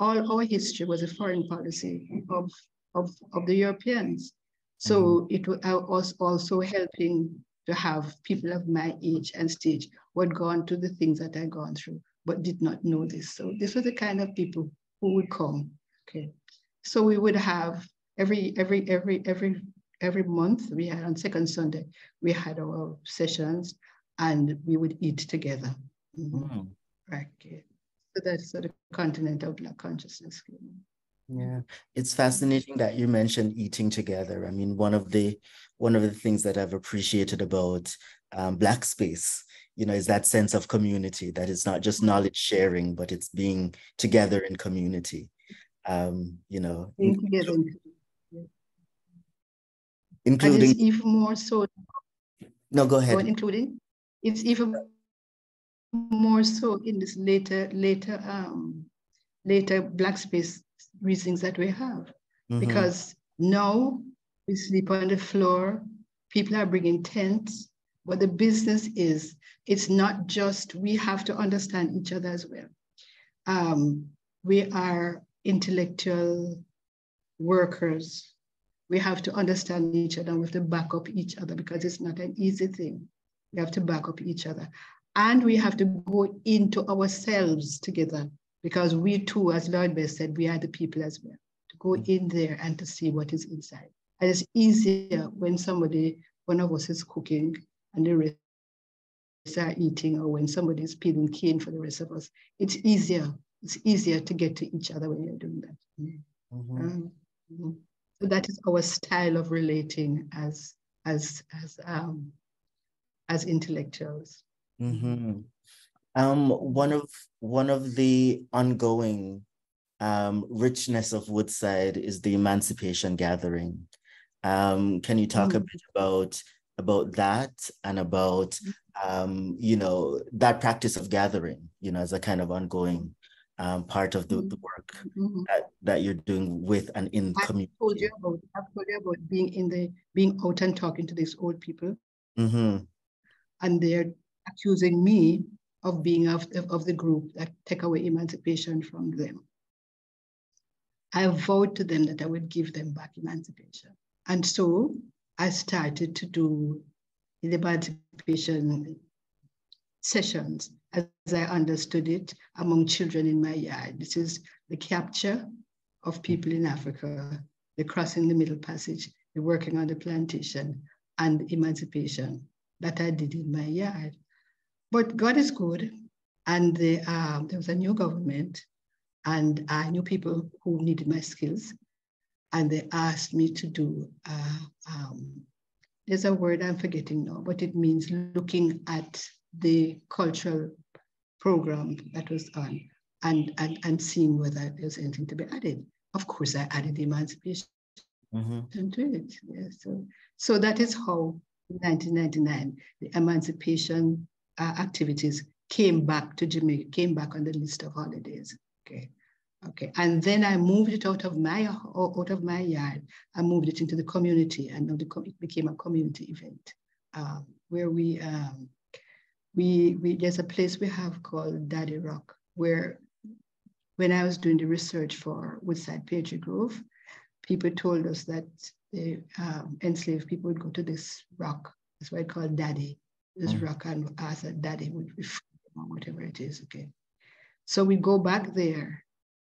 All our history was a foreign policy of, of, of the Europeans. So mm-hmm. it was also helping to have people of my age and stage who had gone through the things that I'd gone through, but did not know this. So this was the kind of people who would come. Okay. So we would have every every every every every month we had on second Sunday, we had our sessions and we would eat together. Mm-hmm. Right. So that's sort of continent of Black consciousness. Yeah, it's fascinating that you mentioned eating together. I mean, one of the one of the things that I've appreciated about um, Black space, you know, is that sense of community. That it's not just knowledge sharing, but it's being together in community. Um, you know, including, including even more so. No, go ahead. Including, it's even more so in this later, later, um, later black space reasons that we have. Mm-hmm. Because now we sleep on the floor, people are bringing tents, but the business is, it's not just, we have to understand each other as well. Um, we are intellectual workers. We have to understand each other. We have to back up each other because it's not an easy thing. We have to back up each other. And we have to go into ourselves together because we too, as Lloyd Best said, we are the people as well. To go in there and to see what is inside. And it's easier when somebody, one of us is cooking and the rest are eating, or when somebody is peeling cane for the rest of us. It's easier. It's easier to get to each other when you're doing that. Mm-hmm. Um, mm-hmm. so that is our style of relating as as as um, as intellectuals. Mm-hmm. Um, one of one of the ongoing um, richness of Woodside is the Emancipation Gathering. Um, can you talk mm. a bit about about that and about mm. um, you know that practice of gathering, you know, as a kind of ongoing um, part of the, the work mm-hmm. that, that you're doing with and in community. Told you about, I've told you about being in the being out and talking to these old people, mm-hmm. and they're accusing me of being of, of the group that take away emancipation from them. I vowed to them that I would give them back emancipation. And so I started to do the emancipation sessions as I understood it among children in my yard. This is the capture of people in Africa, the crossing the Middle Passage, the working on the plantation, and emancipation that I did in my yard. But God is good, and the, uh, there was a new government, and I knew people who needed my skills, and they asked me to do. Uh, um, there's a word I'm forgetting now, but it means looking at the cultural program that was on and, and, and seeing whether there's anything to be added. Of course, I added the emancipation mm-hmm. to it. Yeah, so, so that is how in 1999, the emancipation uh, activities came back to Jamaica, came back on the list of holidays. Okay. Okay, and then I moved it out of my out of my yard. I moved it into the community, and now the, it became a community event um, where we um, we, we there's a place we have called Daddy Rock where when I was doing the research for Woodside Pear Tree Grove, people told us that the um, enslaved people would go to this rock. That's why it's called Daddy. This mm. rock and ask that Daddy would be or whatever it is. Okay. So we go back there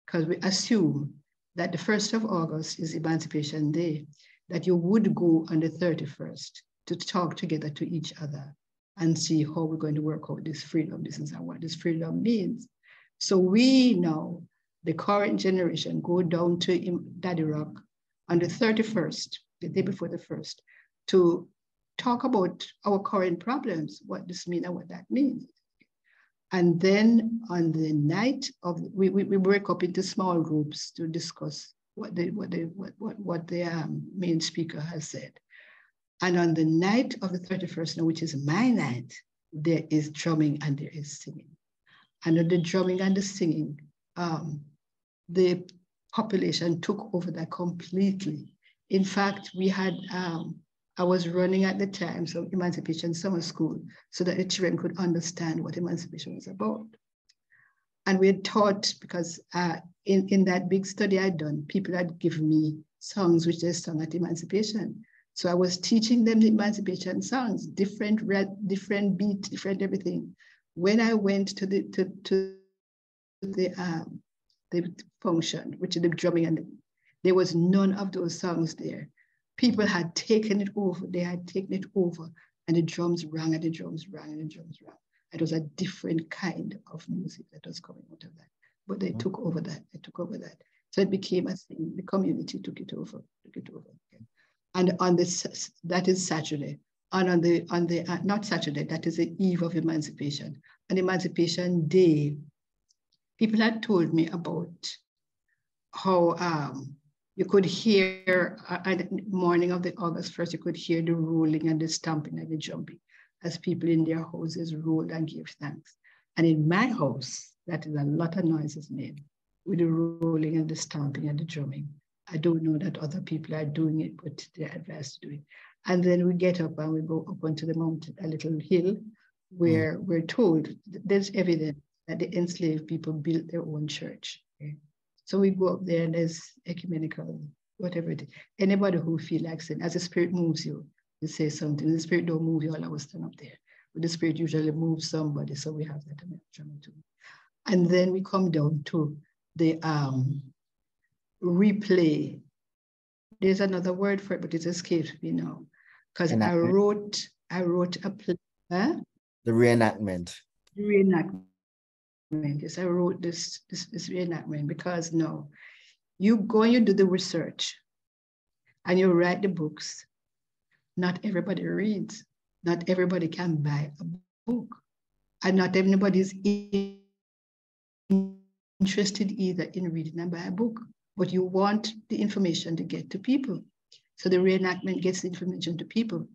because we assume that the 1st of August is Emancipation Day, that you would go on the 31st to talk together to each other and see how we're going to work out this freedom. This is what this freedom means. So we now, the current generation, go down to Daddy Rock on the 31st, the day before the first, to talk about our current problems, what this means and what that means. And then on the night of, we, we, we break up into small groups to discuss what the, what the, what, what, what the um, main speaker has said. And on the night of the 31st, now, which is my night, there is drumming and there is singing. And on the drumming and the singing, um, the population took over that completely. In fact, we had, um, I was running at the time, so Emancipation Summer School, so that the children could understand what emancipation was about. And we had taught, because uh, in, in that big study I'd done, people had given me songs which they sung at emancipation. So I was teaching them the emancipation songs, different red, different beat, different everything. When I went to the to, to the um, the function, which is the drumming, and the, there was none of those songs there. People had taken it over. They had taken it over, and the drums rang, and the drums rang, and the drums rang. It was a different kind of music that was coming out of that. But they mm-hmm. took over that. They took over that. So it became a thing. The community took it over. Took it over and on this that is Saturday. And on the on the uh, not Saturday, that is the eve of Emancipation. On Emancipation Day, people had told me about how um, you could hear uh, morning of the August 1st, you could hear the rolling and the stamping and the jumping as people in their houses rolled and gave thanks. And in my house, that is a lot of noises made with the rolling and the stamping and the drumming. I don't know that other people are doing it, but they're advised to do it. And then we get up and we go up onto the mountain, a little hill, where mm. we're told there's evidence that the enslaved people built their own church. Okay? So we go up there and there's ecumenical, whatever it is. Anybody who feel like saying, as the spirit moves you, you say something. The spirit don't move you, all I was stand up there. But the spirit usually moves somebody, so we have that too. And then we come down to the um, replay. There's another word for it, but it escapes me now. Because I wrote, I wrote a play. Huh? The reenactment. Reenactment. Yes, I wrote this, this, this reenactment because no, you go and you do the research and you write the books. Not everybody reads. Not everybody can buy a book. And not everybody is interested either in reading and buy a book, but you want the information to get to people. So the reenactment gets the information to people.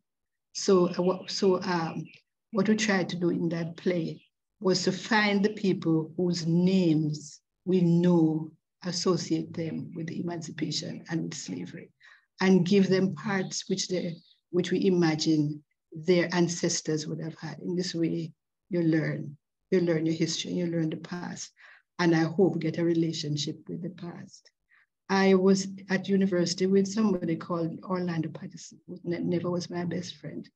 So, uh, so um, what we tried to do in that play was to find the people whose names we know associate them with emancipation and with slavery, and give them parts which they which we imagine their ancestors would have had. In this way, you learn, you learn your history, you learn the past, and I hope get a relationship with the past. I was at university with somebody called Orlando Patterson, who never was my best friend.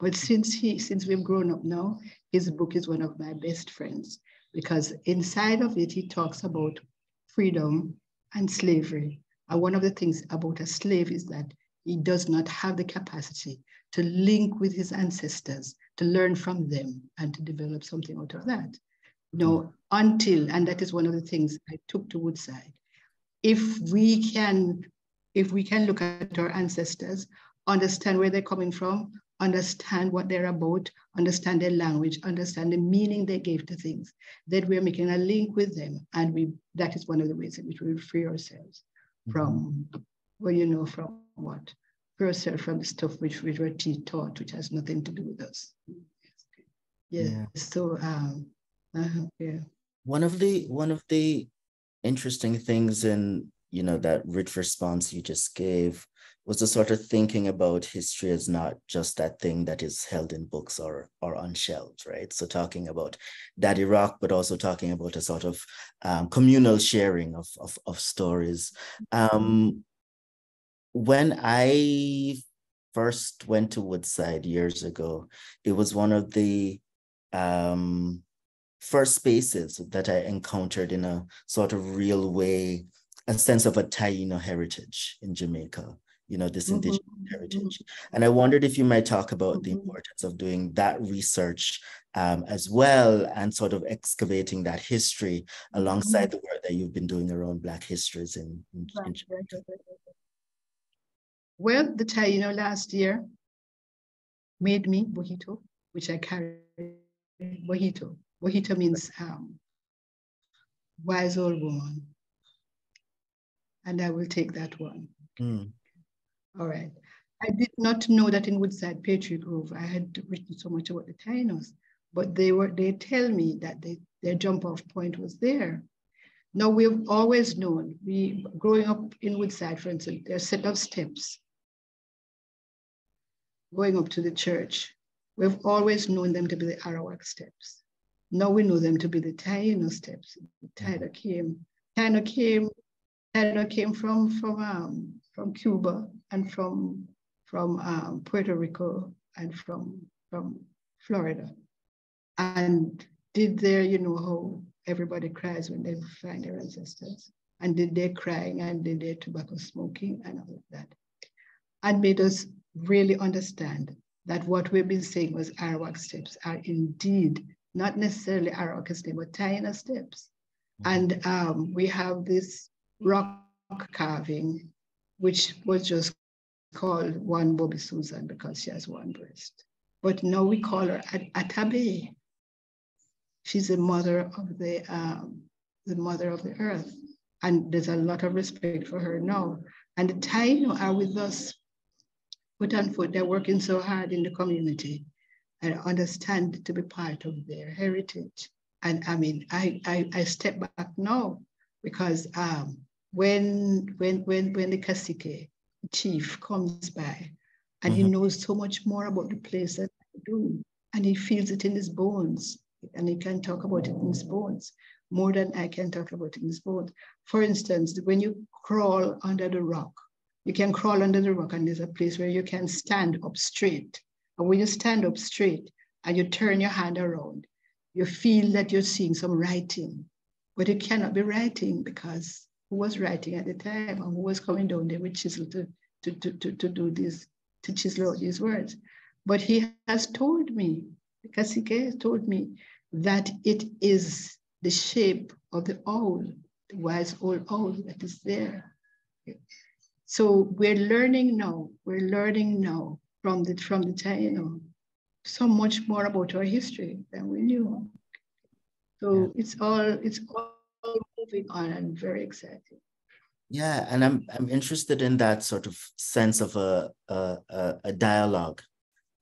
But since he, since we've grown up now, his book is one of my best friends because inside of it, he talks about freedom and slavery. And one of the things about a slave is that he does not have the capacity to link with his ancestors, to learn from them, and to develop something out of that. Know, until, and that is one of the things I took to Woodside. If we can, if we can look at our ancestors, understand where they're coming from, understand what they're about, understand their language, understand the meaning they gave to things, that we're making a link with them. And we that is one of the ways in which we free ourselves mm-hmm. from, well, you know, from what? Free ourselves from the stuff which we were taught, which has nothing to do with us. Yeah. yeah. So um uh, yeah. One of the one of the interesting things in you know that rich response you just gave was the sort of thinking about history as not just that thing that is held in books or or on shelves, right? So talking about Daddy Rock, but also talking about a sort of um, communal sharing of, of, of stories. Um, when I first went to Woodside years ago, it was one of the um, first spaces that I encountered in a sort of real way a sense of a Taino heritage in Jamaica you know, this indigenous mm-hmm. heritage. And I wondered if you might talk about mm-hmm. the importance of doing that research um, as well and sort of excavating that history alongside mm-hmm. the work that you've been doing around Black histories in, in, in Well, the Taino you know, last year made me Bohito, which I carry Bohito. Bohito means um, wise old woman. And I will take that one. Mm. All right. I did not know that in Woodside Pear Tree Grove I had written so much about the Tainos, but they were they tell me that they, their jump off point was there. Now we've always known, we growing up in Woodside, for instance, there are set of steps going up to the church. We've always known them to be the Arawak steps. Now we know them to be the Taino steps. Taino came, Taino came, Taino came from from um, from Cuba and from, from um, Puerto Rico and from, from Florida. And did there, you know, how everybody cries when they find their ancestors. And did they crying and did they tobacco smoking and all of that. And made us really understand that what we've been saying was Arawak steps are indeed not necessarily Arawak steps, but Taino steps. And um, we have this rock carving which was just called one Bobby Susan because she has one breast. But now we call her Atabey. She's the mother of the um, the mother of the earth. And there's a lot of respect for her now. And the Taino are with us foot on foot. They're working so hard in the community and understand to be part of their heritage. And I mean, I, I, I step back now because um, when when when when the cacique chief comes by and mm-hmm. he knows so much more about the place that I do and he feels it in his bones and he can talk about it in his bones more than I can talk about it in his bones. For instance, when you crawl under the rock, you can crawl under the rock and there's a place where you can stand up straight. And when you stand up straight and you turn your hand around, you feel that you're seeing some writing, but it cannot be writing because who was writing at the time and who was coming down there with chisel to, to, to, to, to do this, to chisel out these words. But he has told me, Cacique has told me that it is the shape of the owl, the wise old owl that is there. So we're learning now, we're learning now from the, from the time, you know, so much more about our history than we knew. So yeah. it's all, it's all moving on and very excited. Yeah, and I'm I'm interested in that sort of sense of a a, a dialogue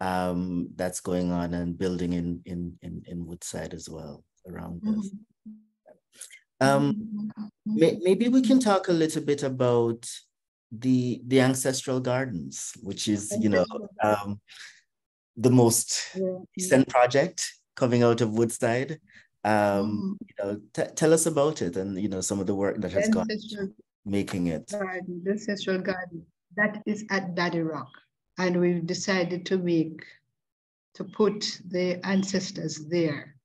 um, that's going on and building in in in, in Woodside as well around this. Mm-hmm. Um, mm-hmm. may, maybe we can talk a little bit about the the ancestral gardens, which is you know um, the most recent project coming out of Woodside. Um, mm. You know, t- tell us about it and you know some of the work that has gone making it. Garden, the ancestral garden that is at Daddy Rock, and we've decided to make to put the ancestors there.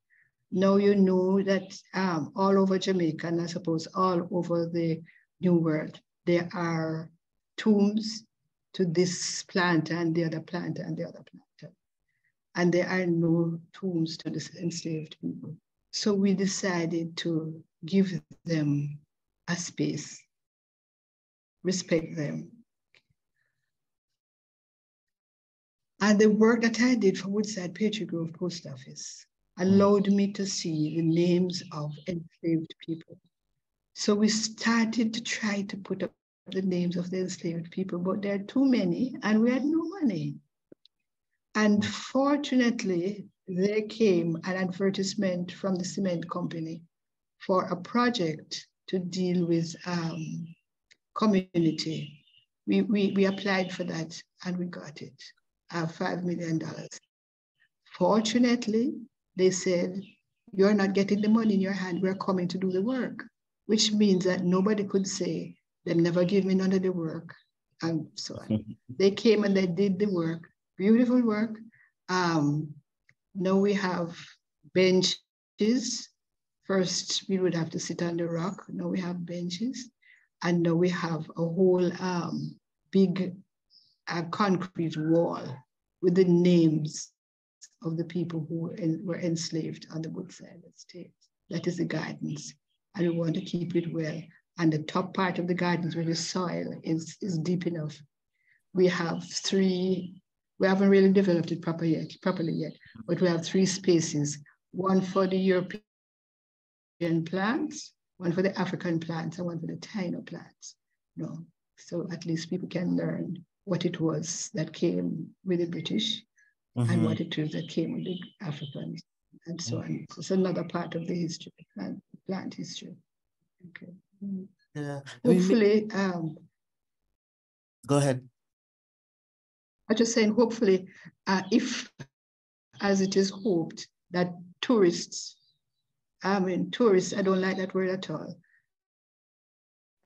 Now you know that um, all over Jamaica, and I suppose all over the New World, there are tombs to this plant and the other plant and the other plant. And there are no tombs to the enslaved people. So we decided to give them a space, respect them. And the work that I did for Woodside Pear Tree Grove Post Office allowed me to see the names of enslaved people. So we started to try to put up the names of the enslaved people, but there are too many and we had no money. And fortunately, there came an advertisement from the cement company for a project to deal with um, community. We, we, we applied for that and we got it, uh, $5 million. Fortunately, they said, you're not getting the money in your hand, we're coming to do the work, which means that nobody could say, they never give me none of the work, and so on. they came and they did the work, beautiful work. Um, now we have benches. First, we would have to sit on the rock. Now we have benches. And now we have a whole um, big uh, concrete wall with the names of the people who were, were enslaved on the Woodside estate. That is the gardens. And we want to keep it well. And the top part of the gardens where the soil is, is deep enough. We have three, we haven't really developed it proper yet, properly yet, but we have three spaces, one for the European plants, one for the African plants, and one for the Taino plants. You know, so at least people can learn what it was that came with the British mm-hmm. and what it is that came with the Africans and so on. So it's another part of the history, plant, plant history. Okay. Yeah. Hopefully, um, go ahead. I'm just saying, hopefully, uh, if, as it is hoped, that tourists, I mean, tourists, I don't like that word at all,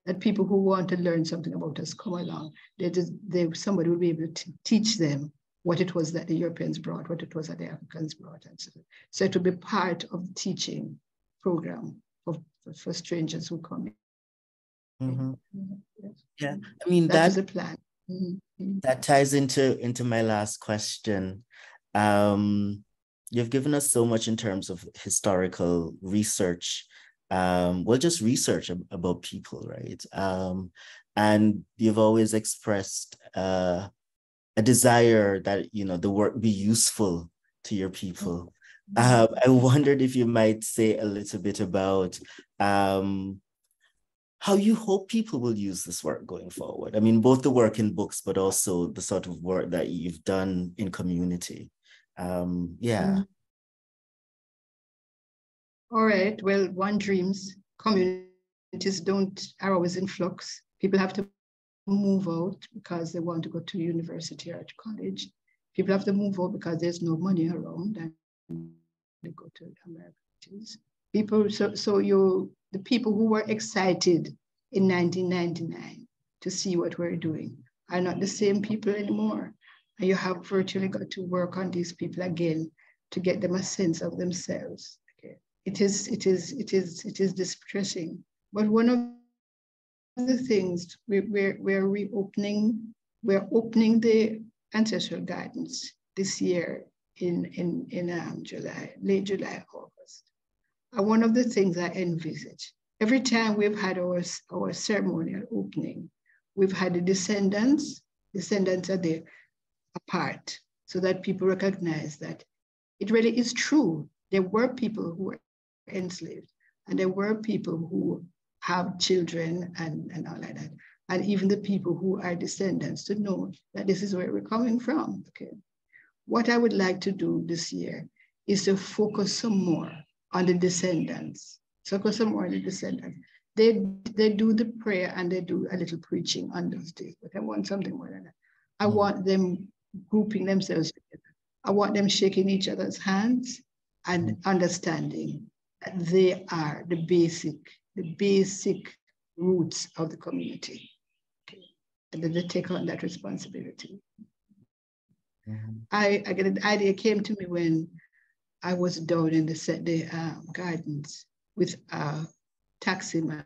that people who want to learn something about us come along. They just, they, somebody will be able to teach them what it was that the Europeans brought, what it was that the Africans brought, and so, on. so it will be part of the teaching program for, for strangers who come in. Mm-hmm. Yes. Yeah, I mean that, that is the plan. Mm-hmm. That ties into into my last question. Um, you've given us so much in terms of historical research. Um, well, just research about people, right? Um, and you've always expressed uh, a desire that you know the work be useful to your people. Um, I wondered if you might say a little bit about um, how you hope people will use this work going forward. I mean, both the work in books, but also the sort of work that you've done in community. Um, yeah. Mm-hmm. All right. Well, one dreams. Communities don't are always in flux. People have to move out because they want to go to university or to college. People have to move out because there's no money around and they go to Americans. People, so, so you, the people who were excited in 1999 to see what we're doing are not the same people anymore. And you have virtually got to work on these people again to get them a sense of themselves. Okay. It is, it is, it is, it is distressing. But one of the things we, we're, we're reopening, we're opening the ancestral gardens this year in, in, in um, July, late July, August. And one of the things I envisage, every time we've had our, our ceremonial opening, we've had the descendants, descendants are there apart so that people recognize that it really is true. There were people who were enslaved and there were people who have children and, and all like that. And even the people who are descendants to know that this is where we're coming from. Okay. What I would like to do this year is to focus some more on the descendants. Focus some more on the descendants. They, they do the prayer and they do a little preaching on those days, but I want something more than that. I mm. want them grouping themselves together. I want them shaking each other's hands and mm. understanding that they are the basic the basic roots of the community. Okay. And then they take on that responsibility. Mm-hmm. I, I get an idea came to me when I was down in the, the um, gardens with a taxi man.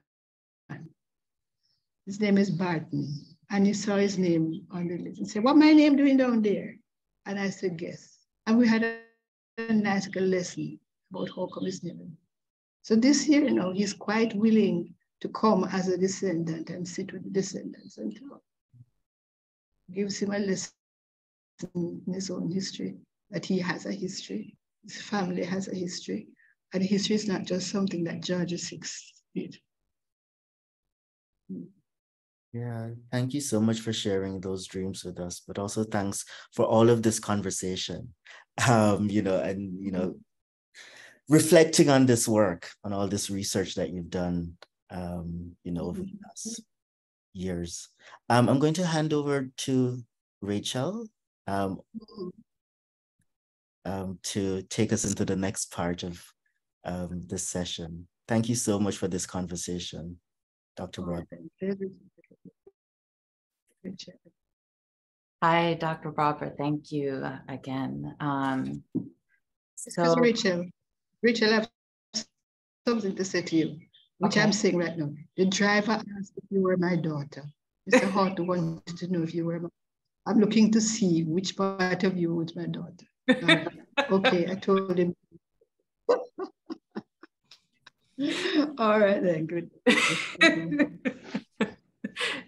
His name is Barton. And he saw his name on the list and said, what my name doing down there? And I said, yes. And we had a, a nice lesson about how come his name so this year, you know, he's quite willing to come as a descendant and sit with the descendants and talk. Gives him a lesson in his own history, that he has a history, his family has a history, and history is not just something that Six did. Yeah, thank you so much for sharing those dreams with us, but also thanks for all of this conversation. Um, you know, and you know, reflecting on this work, on all this research that you've done, um, you know, over the last years. Um, I'm going to hand over to Rachel um, um, to take us into the next part of um, this session. Thank you so much for this conversation, Dr. Brodber. Hi, Dr. Robert. Thank you again. Um, so, Rachel. Rachel, I have something to say to you, which okay. I'm saying right now. The driver asked if you were my daughter. Mr. Hart wanted to know if you were my I'm looking to see which part of you was my daughter. Uh, okay, I told him. All right then, good.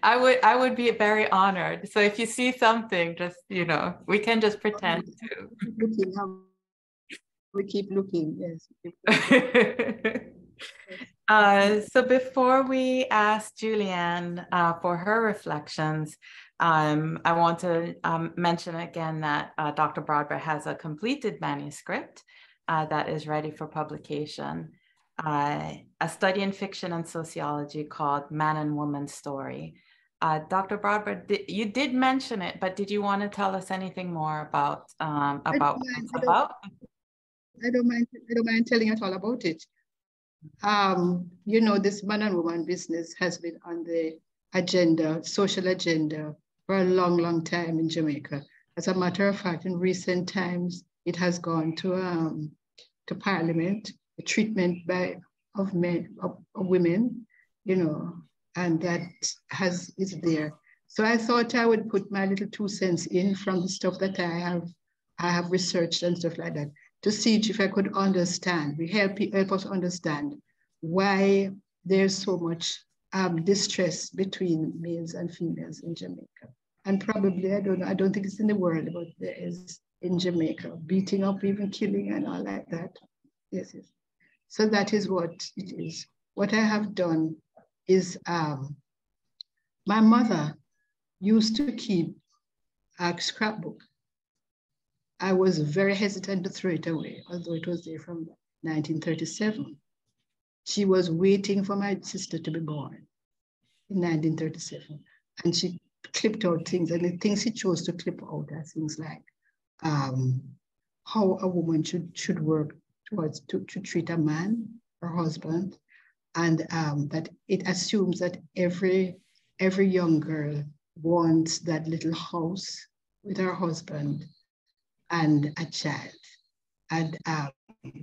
I would I would be very honored. So if you see something, just you know, we can just pretend to we keep looking. Yes. uh, so before we ask Juliane uh, for her reflections, um, I want to um, mention again that uh, Dr. Brodber has a completed manuscript uh, that is ready for publication. Uh, a study in fiction and sociology called Man and Woman Story. Uh, Dr. Brodber, you did mention it, but did you want to tell us anything more about um, about about? I don't mind. I don't mind telling at all about it. Um, you know, this man and woman business has been on the agenda, social agenda, for a long, long time in Jamaica. As a matter of fact, in recent times, it has gone to um, to Parliament, the treatment by of men of, of women, you know, and that has is there. So I thought I would put my little two cents in from the stuff that I have I have researched and stuff like that to see if I could understand, we help, help us understand why there's so much um, distress between males and females in Jamaica. And probably, I don't know, I don't think it's in the world, but there is in Jamaica, beating up, even killing and all like that. Yes, yes. So that is what it is. What I have done is um, my mother used to keep a scrapbook I was very hesitant to throw it away, although it was there from 1937. She was waiting for my sister to be born in 1937. And she clipped out things, and the things she chose to clip out are things like um, how a woman should, should work towards to, to treat a man, her husband, and um, that it assumes that every every young girl wants that little house with her husband and a child. And um,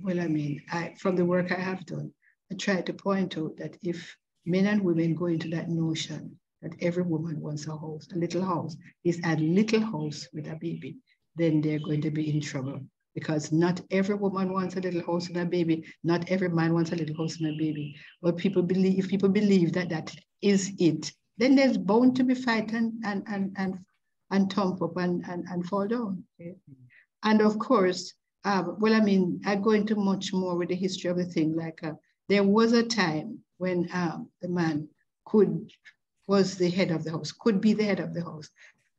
well, I mean, I, from the work I have done, I try to point out that if men and women go into that notion that every woman wants a house, a little house. Is a little house with a baby, then they're going to be in trouble because not every woman wants a little house and a baby. Not every man wants a little house and a baby. But people believe, if people believe that that is it, then there's bound to be fight and and and and, and thump up and, and, and fall down. Okay? And of course, um, well, I mean, I go into much more with the history of the thing. Like uh, there was a time when um, the man could was the head of the house, could be the head of the house,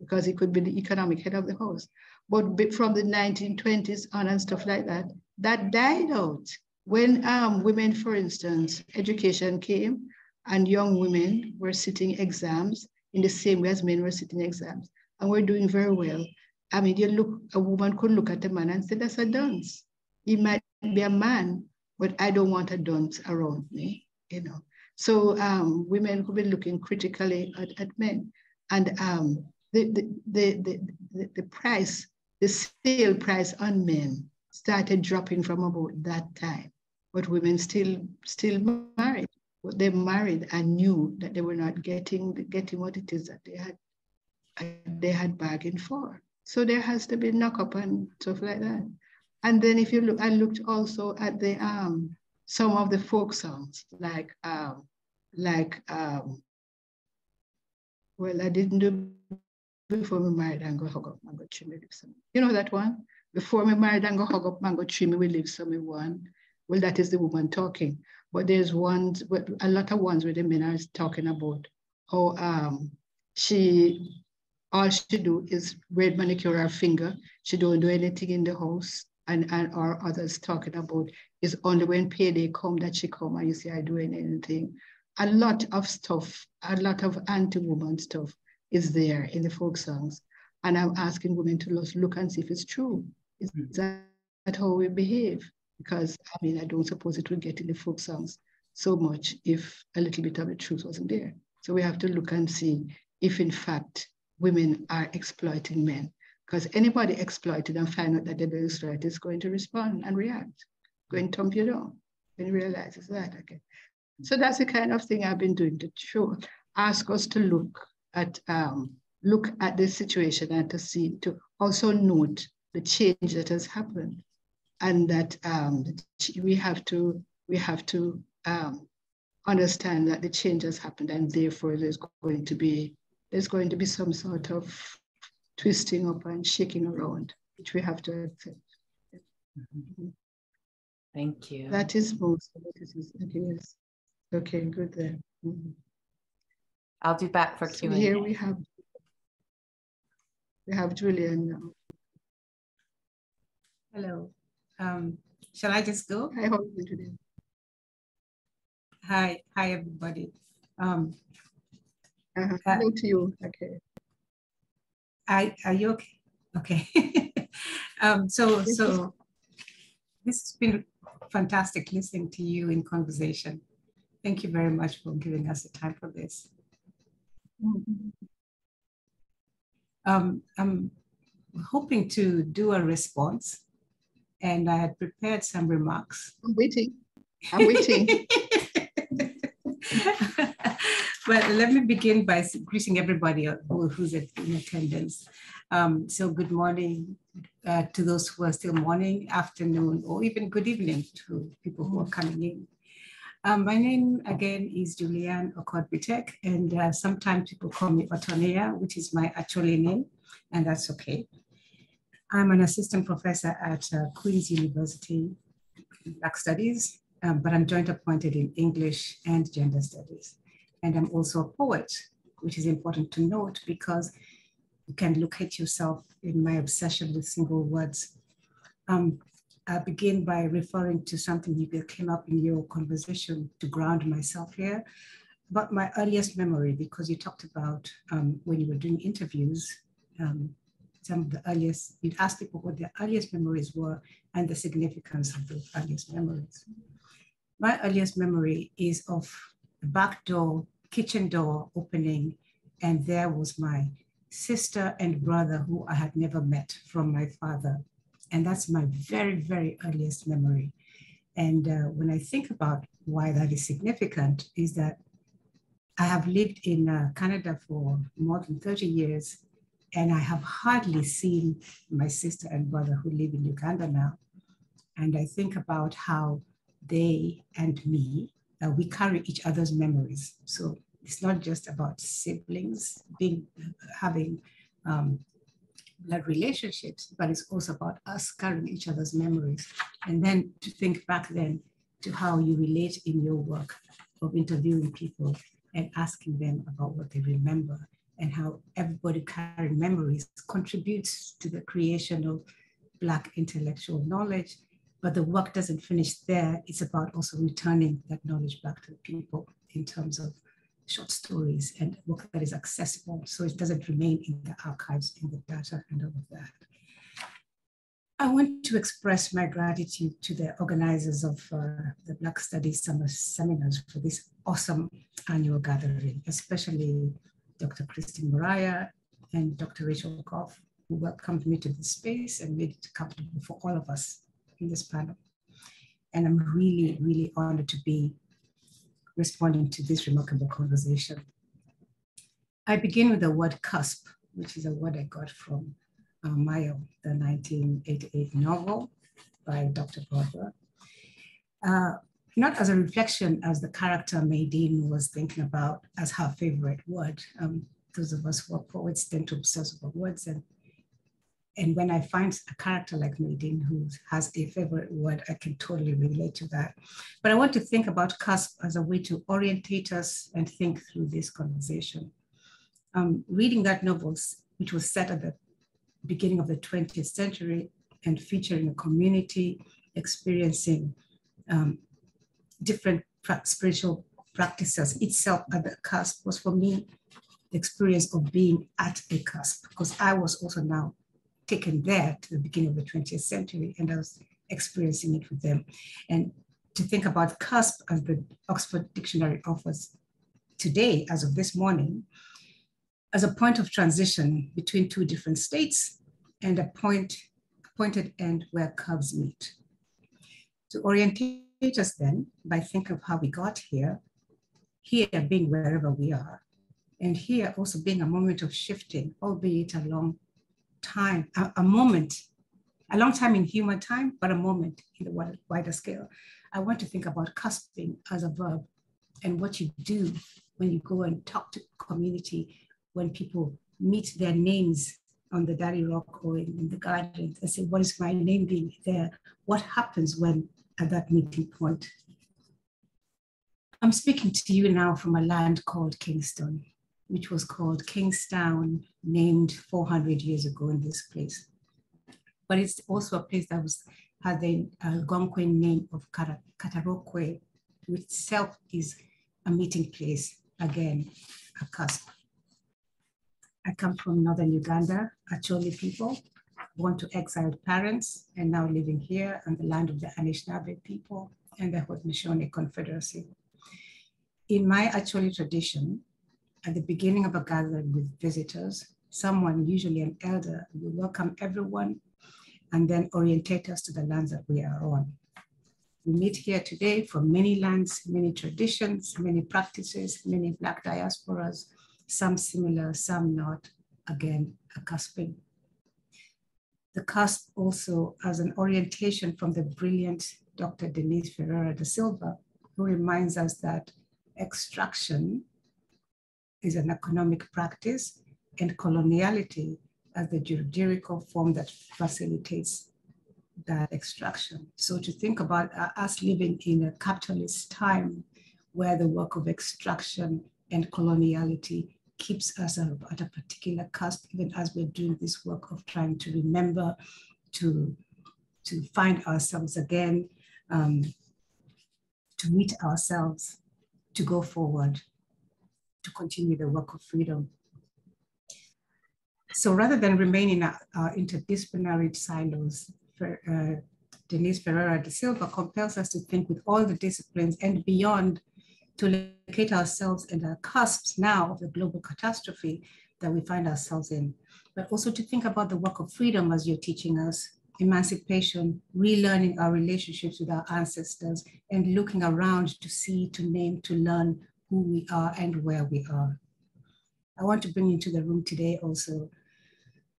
because he could be the economic head of the house. But from the 1920s on and stuff like that, that died out. When um, women, for instance, education came and young women were sitting exams in the same way as men were sitting exams and we're doing very well. I mean, you look, a woman could look at a man and say, that's a dunce. He might be a man, but I don't want a dunce around me, you know. So um, women could be looking critically at, at men. And um, the, the, the, the, the price, the sale price on men started dropping from about that time. But women still still married. They married and knew that they were not getting getting what it is that they had they had bargained for. So there has to be knock up and stuff like that. And then if you look, I looked also at the um some of the folk songs, like um, like um, well, I didn't do before me married and go hug up mango tree, live some. You know that one? Before me married and go hug up mango tree, will live some one. Well, that is the woman talking. But there's ones, a lot of ones where the men are talking about how um, she all she do is red manicure her finger. She don't do anything in the house. And, and or others talking about is only when payday come that she come and you see I doing anything. A lot of stuff, a lot of anti-woman stuff is there in the folk songs. And I'm asking women to look and see if it's true. Is mm. that how we behave? Because I mean, I don't suppose it would get in the folk songs so much if a little bit of the truth wasn't there. So we have to look and see if in fact women are exploiting men. Because anybody exploited and find out that they're doing right is going to respond and react, going to you down and realizes that again. So that's the kind of thing I've been doing to show, ask us to look at um, look at the situation and to see to also note the change that has happened, and that um, we have to we have to um, understand that the change has happened, and therefore there's going to be there's going to be some sort of twisting up and shaking around, which we have to accept. Mm-hmm. Thank you. That is most of it. Is, yes. Okay, good then. Mm-hmm. I'll be back for Q&A. So here we have we have Juliane now. Hello. Um, shall I just go? Hi, how are you today? Hi, hi everybody. Um, uh, hello to you. Okay. I, are you okay? Okay. um, so, so this has been fantastic listening to you in conversation. Thank you very much for giving us the time for this. Um, I'm hoping to do a response and I had prepared some remarks. I'm waiting. I'm waiting. but let me begin by greeting everybody who's in attendance. Um, so good morning uh, to those who are still morning, afternoon, or even good evening to people who are coming in. Um, my name again is Juliane Okot Bitek, and uh, sometimes people call me Otonea, which is my actual name, and that's okay. I'm an assistant professor at uh, Queen's University, Black Studies, um, but I'm joint appointed in English and Gender Studies. And I'm also a poet, which is important to note because you can locate yourself in my obsession with single words. Um, I begin by referring to something that came up in your conversation to ground myself here about my earliest memory, because you talked about um, when you were doing interviews, um, some of the earliest, you'd ask people what their earliest memories were and the significance of those earliest memories. My earliest memory is of back door, kitchen door opening, and there was my sister and brother who I had never met from my father and that's my very, very earliest memory. And uh, when I think about why that is significant, is that I have lived in uh, Canada for more than 30 years, and I have hardly seen my sister and brother who live in Uganda now. And I think about how they and me, uh, we carry each other's memories. So it's not just about siblings being having um, blood relationships, but it's also about us carrying each other's memories. And then to think back then to how you relate in your work of interviewing people and asking them about what they remember and how everybody carrying memories contributes to the creation of Black intellectual knowledge. But the work doesn't finish there. It's about also returning that knowledge back to the people in terms of short stories and work that is accessible so it doesn't remain in the archives, in the data and all of that. I want to express my gratitude to the organizers of uh, the Black Studies Summer Seminars for this awesome annual gathering, especially Dr. Kristin Moriah and Dr. Rachel Goff, who welcomed me to the space and made it comfortable for all of us in this panel. And I'm really, really honored to be responding to this remarkable conversation. I begin with the word cusp, which is a word I got from uh, Myal, the 1988 novel by Dr. Brodber. Uh, not as a reflection as the character Maydene was thinking about as her favorite word. Um, those of us who are poets tend to obsess over words. And, and when I find a character like Maydene who has a favorite word, I can totally relate to that. But I want to think about cusp as a way to orientate us and think through this conversation. Um, reading that novel, which was set at the beginning of the 20th century and featuring a community experiencing um, different spiritual practices itself at the cusp was for me the experience of being at a cusp because I was also now taken there to the beginning of the 20th century and I was experiencing it with them. And to think about cusp as the Oxford Dictionary offers today, as of this morning, as a point of transition between two different states and a point, pointed end where curves meet. To orientate us then by thinking of how we got here, here being wherever we are, and here also being a moment of shifting, albeit a long time, a, a moment, a long time in human time, but a moment in the wider scale. I want to think about cusping as a verb and what you do when you go and talk to community when people meet their names on the Daddy Rock or in, in the garden and say, what is my name being there? What happens when at that meeting point? I'm speaking to you now from a land called Kingston, which was called Kingstown, named 400 years ago in this place. But it's also a place that was had the uh, Algonquin name of Catarokwe, which itself is a meeting place, again, a cusp. I come from northern Uganda, Acholi people, born to exiled parents and now living here on the land of the Anishinaabe people and the Haudenosaunee Confederacy. In my Acholi tradition, at the beginning of a gathering with visitors, someone, usually an elder, will welcome everyone and then orientate us to the lands that we are on. We meet here today from many lands, many traditions, many practices, many Black diasporas, some similar, some not, again, a cusping. The cusp also as an orientation from the brilliant Dr. Denise Ferreira da Silva, who reminds us that extraction is an economic practice and coloniality as the juridical form that facilitates that extraction. So to think about us living in a capitalist time where the work of extraction and coloniality keeps us at a particular cusp, even as we're doing this work of trying to remember, to, to find ourselves again, um, to meet ourselves, to go forward, to continue the work of freedom. So rather than remain in our, our interdisciplinary silos, for, uh, Denise Ferreira da Silva compels us to think with all the disciplines and beyond to locate ourselves in the cusps now of the global catastrophe that we find ourselves in, but also to think about the work of freedom as you're teaching us, emancipation, relearning our relationships with our ancestors, and looking around to see, to name, to learn who we are and where we are. I want to bring into the room today also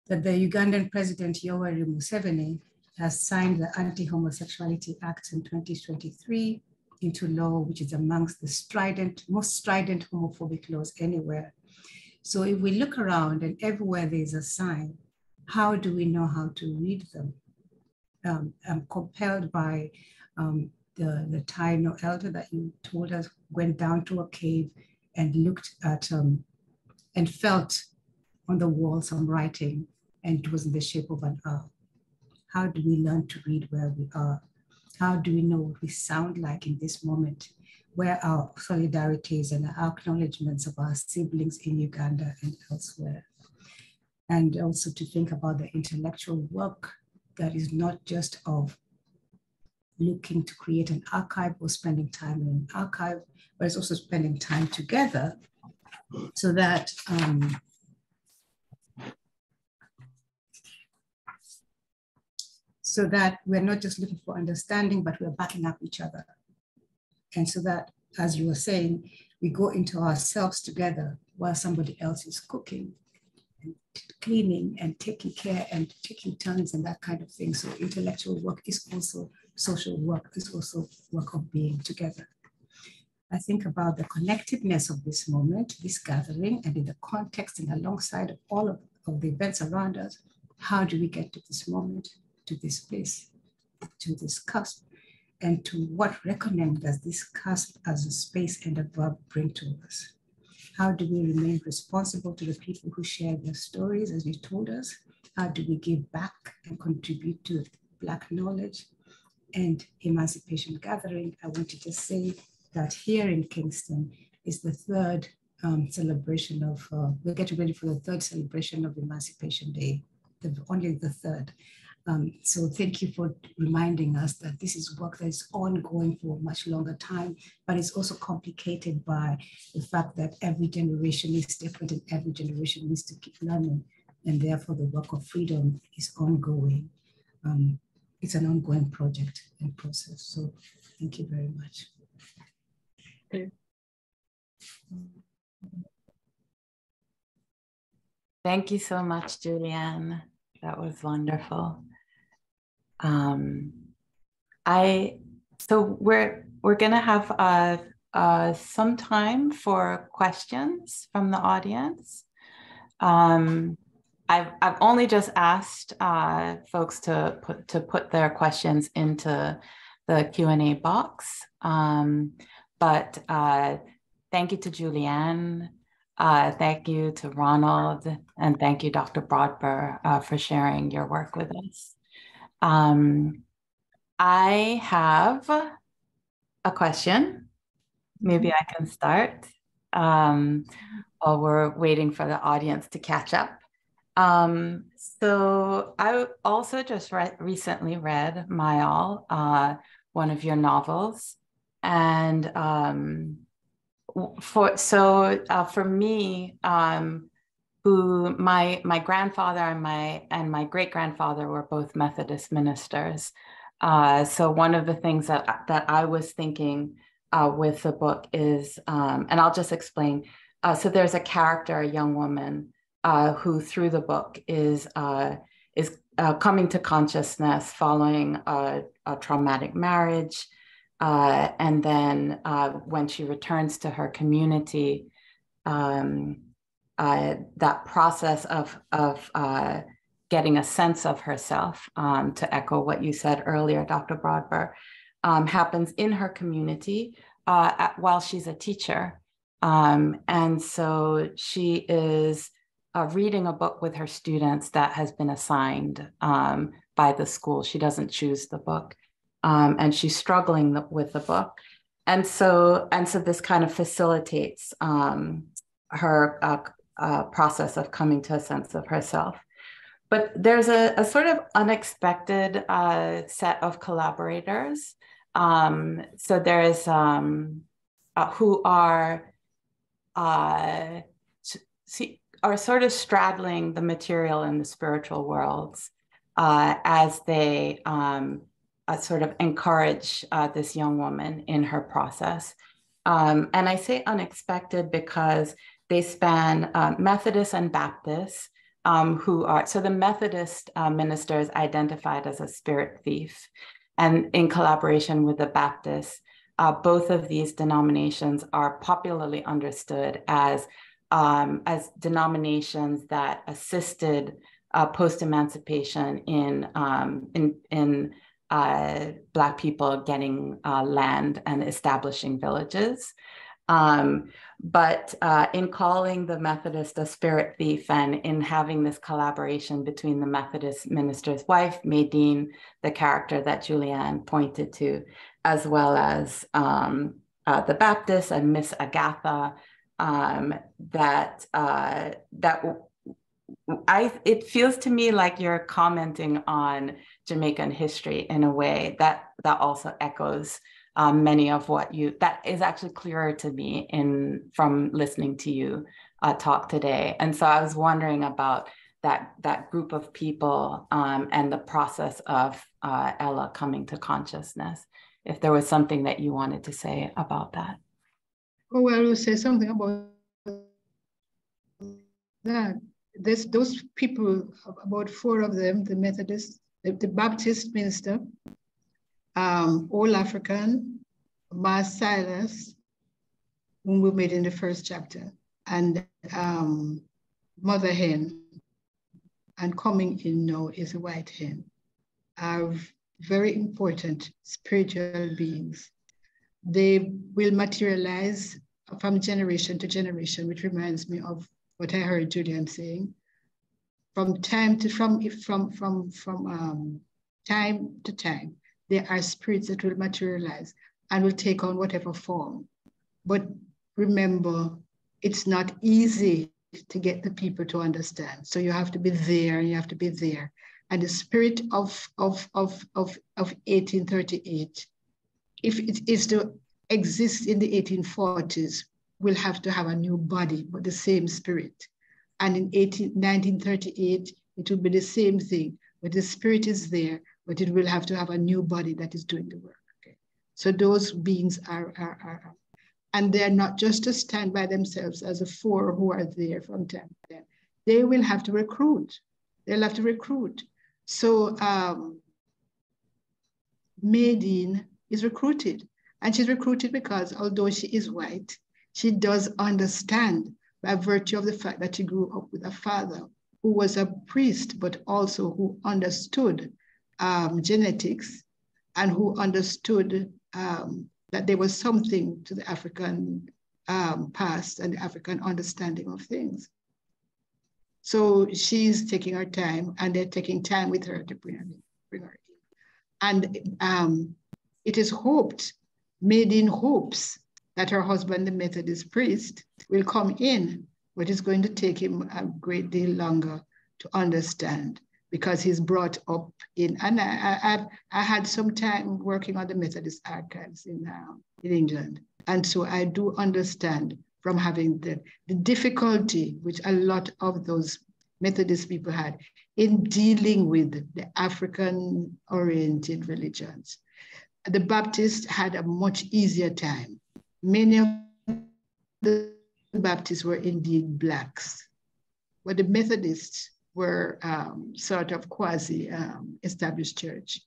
that the Ugandan President Yoweri Museveni has signed the Anti-Homosexuality Act in 2023 into law, which is amongst the strident, most strident homophobic laws anywhere. So if we look around and everywhere there's a sign, how do we know how to read them? Um, I'm compelled by um, the, the Taino elder that you told us went down to a cave and looked at um, and felt on the wall some writing and it was in the shape of an R. How do we learn to read where we are? How do we know what we sound like in this moment? Where our solidarities and our acknowledgements of our siblings in Uganda and elsewhere? And also to think about the intellectual work that is not just of looking to create an archive or spending time in an archive, but it's also spending time together so that um, so that we're not just looking for understanding, but we're backing up each other. And so that, as you were saying, we go into ourselves together while somebody else is cooking and cleaning and taking care and taking turns and that kind of thing. So intellectual work is also social work, is also work of being together. I think about the connectedness of this moment, this gathering, and in the context and alongside all of, of the events around us, how do we get to this moment? to this place, to this cusp, and to what reckoning does this cusp as a space and a verb bring to us? How do we remain responsible to the people who share their stories, as you told us? How do we give back and contribute to Black knowledge and emancipation gathering? I want to just say that here in Kingston is the third um, celebration of, uh, we're getting ready for the third celebration of Emancipation Day, the, only the third. Um, so thank you for reminding us that this is work that is ongoing for a much longer time, but it's also complicated by the fact that every generation is different and every generation needs to keep learning. And therefore the work of freedom is ongoing. Um, it's an ongoing project and process. So thank you very much. Thank you so much, Juliane. That was wonderful. Um, I so we're we're gonna have uh, uh, some time for questions from the audience. Um, I've I've only just asked uh, folks to put to put their questions into the Q and A box. Um, but uh, thank you to Juliane. Uh, thank you to Ronald, and thank you, Dr. Brodber, uh, for sharing your work with us. Um, I have a question. Maybe. I can start um, while we're waiting for the audience to catch up. Um, so I also just re- recently read Myal, uh, one of your novels, and um, for so uh, for me, um, who my my grandfather and my and my great grandfather were both Methodist ministers. Uh, so one of the things that that I was thinking uh, with the book is, um, and I'll just explain. Uh, so there's a character, a young woman, uh, who through the book is uh, is uh, coming to consciousness following a, a traumatic marriage, and then when she returns to her community. Um, uh, that process of, of uh, getting a sense of herself, um, to echo what you said earlier, Dr. Brodber, um, happens in her community uh, at, while she's a teacher. Um, and so she is uh, reading a book with her students that has been assigned um, by the school. She doesn't choose the book. Um, and she's struggling with the book. And so, and so this kind of facilitates um, her uh, uh, process of coming to a sense of herself. But there's a, a sort of unexpected uh, set of collaborators. Um, so there's um, uh, who are uh, see, are sort of straddling the material and the spiritual worlds uh, as they um, uh, sort of encourage uh, this young woman in her process. Um, and I say unexpected because they span uh, Methodists and Baptists, um, who are, so the Methodist uh, minister is identified as a spirit thief. And in collaboration with the Baptists, uh, both of these denominations are popularly understood as, um, as denominations that assisted uh, post-emancipation in, um, in, in uh, Black people getting uh, land and establishing villages. Um, but uh, in calling the Methodist a spirit thief and in having this collaboration between the Methodist minister's wife, Maydene, the character that Juliane pointed to, as well as um, uh, the Baptist and Miss Agatha, um, that uh, that I it feels to me like you're commenting on Jamaican history in a way that that also echoes um, many of what you that is actually clearer to me in from listening to you uh, talk today. And so I was wondering about that that group of people um, and the process of uh, Ella coming to consciousness. If there was something that you wanted to say about that. Oh, well, will say something about that. There's those people, about four of them, the Methodist, the, the Baptist minister, um, All African, Mas Silas, whom we made in the first chapter, and um, Mother Hen, and coming in now is a white hen, are very important spiritual beings. They will materialize from generation to generation, which reminds me of what I heard Juliane saying. From time to from from from from um, time to time, there are spirits that will materialize and will take on whatever form. But remember, it's not easy to get the people to understand. So you have to be there and you have to be there. And the spirit of, of, of, of, of 1838, if it is to exist in the 1840s, will have to have a new body, but the same spirit. And in 18, 1938, it will be the same thing, but the spirit is there but it will have to have a new body that is doing the work. Okay? So those beings are, are, are, and they're not just to stand by themselves as a four who are there from time to time. They will have to recruit. They'll have to recruit. So um, Maydene is recruited. And she's recruited because although she is white, she does understand by virtue of the fact that she grew up with a father who was a priest, but also who understood um, genetics and who understood um, that there was something to the African um, past and the African understanding of things. So she's taking her time and they're taking time with her to bring her, in, bring her in. And um, it is hoped, Maydene hopes that her husband, the Methodist priest, will come in, but it's going to take him a great deal longer to understand because he's brought up in, and I, I, I had some time working on the Methodist archives in, uh, in England. And so I do understand from having the, the difficulty which a lot of those Methodist people had in dealing with the African oriented religions. The Baptists had a much easier time. Many of the Baptists were indeed Blacks, but the Methodists were um, sort of quasi um, established church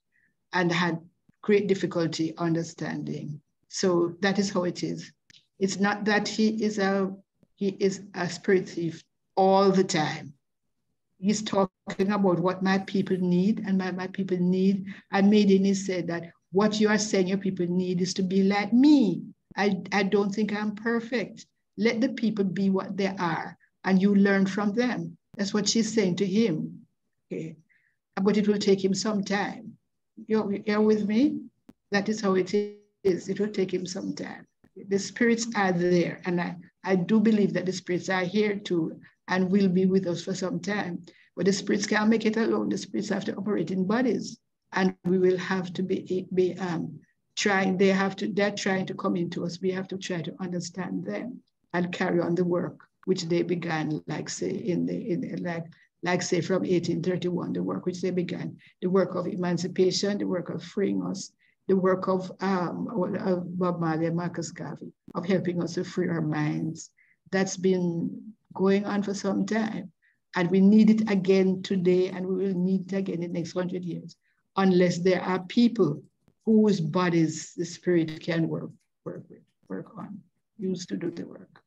and had great difficulty understanding. So that is how it is. It's not that he is a he is a spirit thief all the time. He's talking about what my people need and my, my people need. And Maydene said that what you are saying your people need is to be like me. I, I don't think I'm perfect. Let the people be what they are and you learn from them. That's what she's saying to him. Okay. But it will take him some time. You're, you're with me? That is how it is. It will take him some time. The spirits are there. And I, I do believe that the spirits are here too and will be with us for some time. But the spirits can't make it alone. The spirits have to operate in bodies. And we will have to be, be um, trying, they have to, they're trying to come into us. We have to try to understand them and carry on the work which they began, like say in the in like like say from 1831, the work which they began, the work of emancipation, the work of freeing us the work of, um, of Bob Marley and Marcus Garvey of helping us to free our minds. That's been going on for some time. And we need it again today, and we will need it again in the next hundred years, unless there are people whose bodies the spirit can work, work with, work on, use to do the work.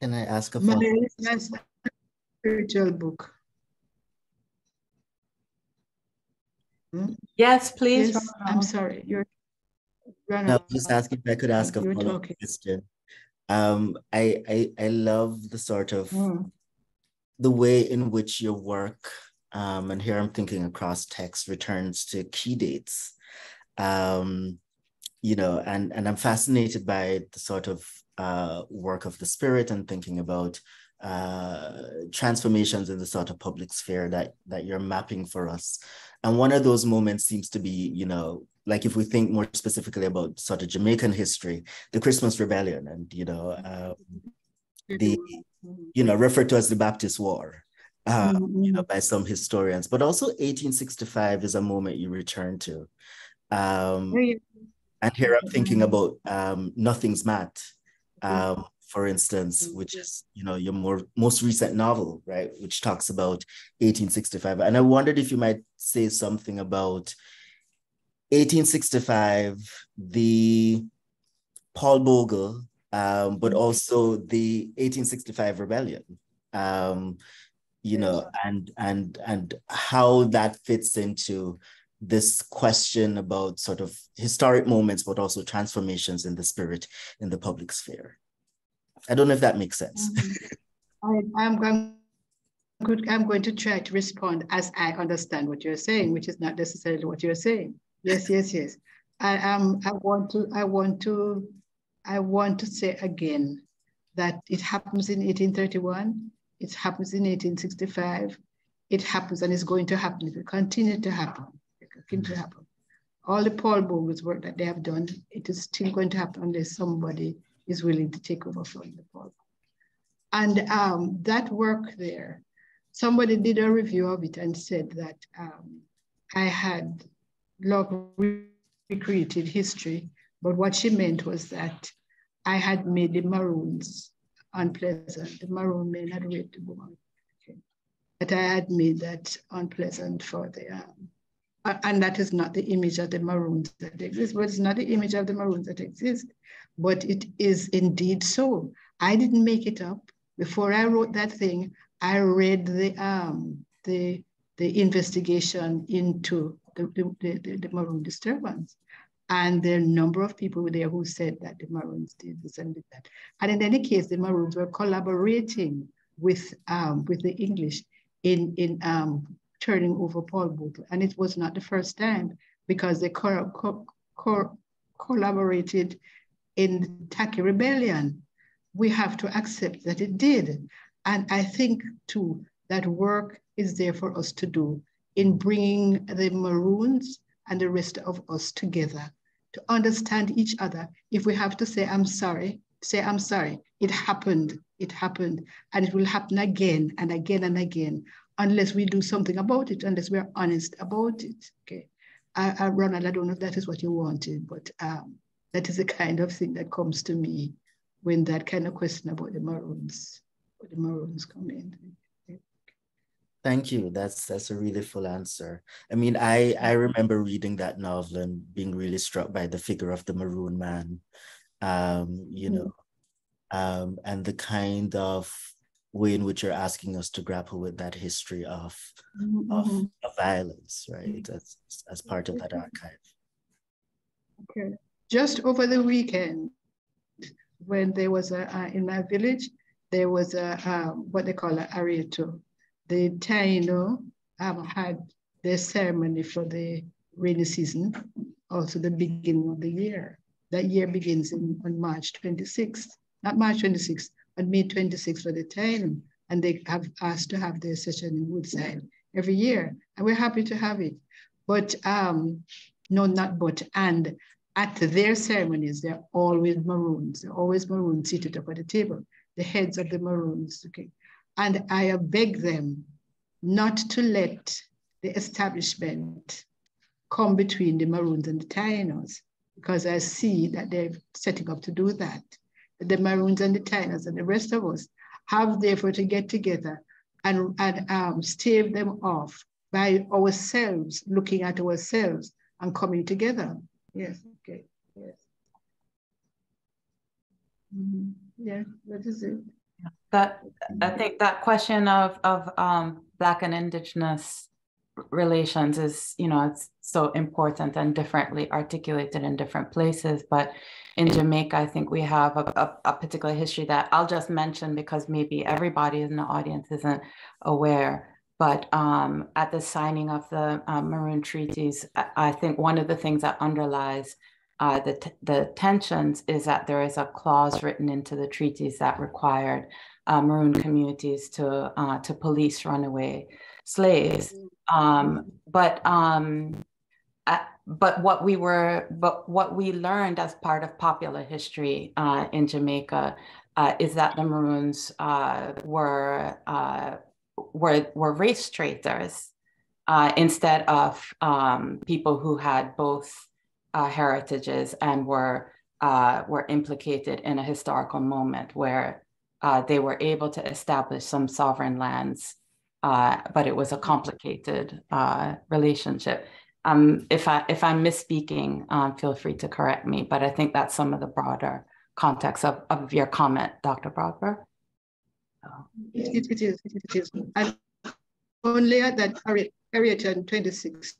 Can I ask a follow-up? spiritual book. Hmm? Yes, please. Yes, I'm sorry. You're, you're no, just asking if I could ask a follow-up question. Um, I, I I love the sort of mm. The way in which your work, um, and here I'm thinking across text, returns to key dates. Um, you know, and and I'm fascinated by the sort of uh, work of the spirit and thinking about uh, transformations in the sort of public sphere that that you're mapping for us. And one of those moments seems to be, you know, like if we think more specifically about sort of Jamaican history, the Christmas Rebellion, and you know, uh, the you know referred to as the Baptist War. Uh, mm-hmm. You know, by some historians, but also 1865 is a moment you return to. Um, and here I'm thinking about um, Nothing's Mat, um, for instance, mm-hmm. which is you know your more most recent novel, right, which talks about 1865. And I wondered if you might say something about 1865, the Paul Bogle, um, but mm-hmm. also the 1865 rebellion. Um, you know, and and and how that fits into this question about sort of historic moments, but also transformations in the spirit in the public sphere. I don't know if that makes sense. Mm-hmm. I, am going, I'm going to try to respond as I understand what you're saying, which is not necessarily what you're saying. Yes, yes, yes. I um, I want to, I want to, I want to say again that it happens in 1831, it happens in 1865, it happens and it's going to happen. It will continue to happen. It will continue to happen. All the Paul Bogle's work that they have done, it is still going to happen unless somebody is willing to take over from the Paul. And um, that work there, somebody did a review of it and said that um, I had recreated history, but what she meant was that I had made the Maroons unpleasant. The Maroon men had raped the woman. That I had made that unpleasant for the, um, and that is not the image of the Maroons that exist, but it's not the image of the Maroons that exist but it is indeed so. I didn't make it up. Before I wrote that thing, I read the um, the the investigation into the, the, the, the Maroon disturbance. And there are a number of people there who said that the Maroons did this and did that. And in any case, the Maroons were collaborating with um, with the English in in um, turning over Paul Bogle. And it was not the first time because they co co co collaborated in the Tacky rebellion, we have to accept that it did. And I think too, that work is there for us to do in bringing the Maroons and the rest of us together to understand each other. If we have to say, I'm sorry, say, I'm sorry, it happened, it happened, and it will happen again and again and again, unless we do something about it, unless we're honest about it, okay? Uh, uh, Ronald, I don't know if that is what you wanted, but um, that is the kind of thing that comes to me when that kind of question about the Maroons, the Maroons come in. Thank you. That's that's a really full answer. I mean, I I remember reading that novel and being really struck by the figure of the maroon man. Um, you mm. know, um, and the kind of way in which you're asking us to grapple with that history of mm-hmm. of, of, violence, right? As as part of that archive. Okay just over the weekend, when there was a, uh, in my village, there was a, what they call a areito. The Taino um, had their ceremony for the rainy season, also the beginning of the year. That year begins in, on March 26th, not March 26th, but May 26th for the Taino. And they have asked to have their session in Woodside every year. And we're happy to have it. But um, no, not but, and at their ceremonies, they're always maroons. They're always maroons seated up at the table, the heads of the maroons. Okay. And I beg them not to let the establishment come between the Maroons and the Tainos, because I see that they're setting up to do that. The Maroons and the Tainos and the rest of us have therefore to get together and, and um, stave them off by ourselves, looking at ourselves and coming together. Yes, okay, yes. Mm -hmm. Yeah, that is it. That I think that question of of um, Black and Indigenous relations is, you know, it's so important and differently articulated in different places. But in Jamaica, I think we have a, a, a particular history that I'll just mention because maybe everybody in the audience isn't aware. But um, at the signing of the uh, Maroon treaties, I, I think one of the things that underlies uh, the, the tensions is that there is a clause written into the treaties that required uh, Maroon communities to, uh, to police runaway slaves. Um, but um, uh, but what we were, but what we learned as part of popular history uh, in Jamaica uh, is that the Maroons uh, were uh, were were race traitors uh, instead of um, people who had both heritages and were were implicated in a historical moment where they were able to establish some sovereign lands uh, but it was a complicated uh, relationship. Um, if I if I'm misspeaking, um, feel free to correct me. But I think that's some of the broader context of, of your comment, Dr. Brodber. So. It, it is. It is. And only at that area 26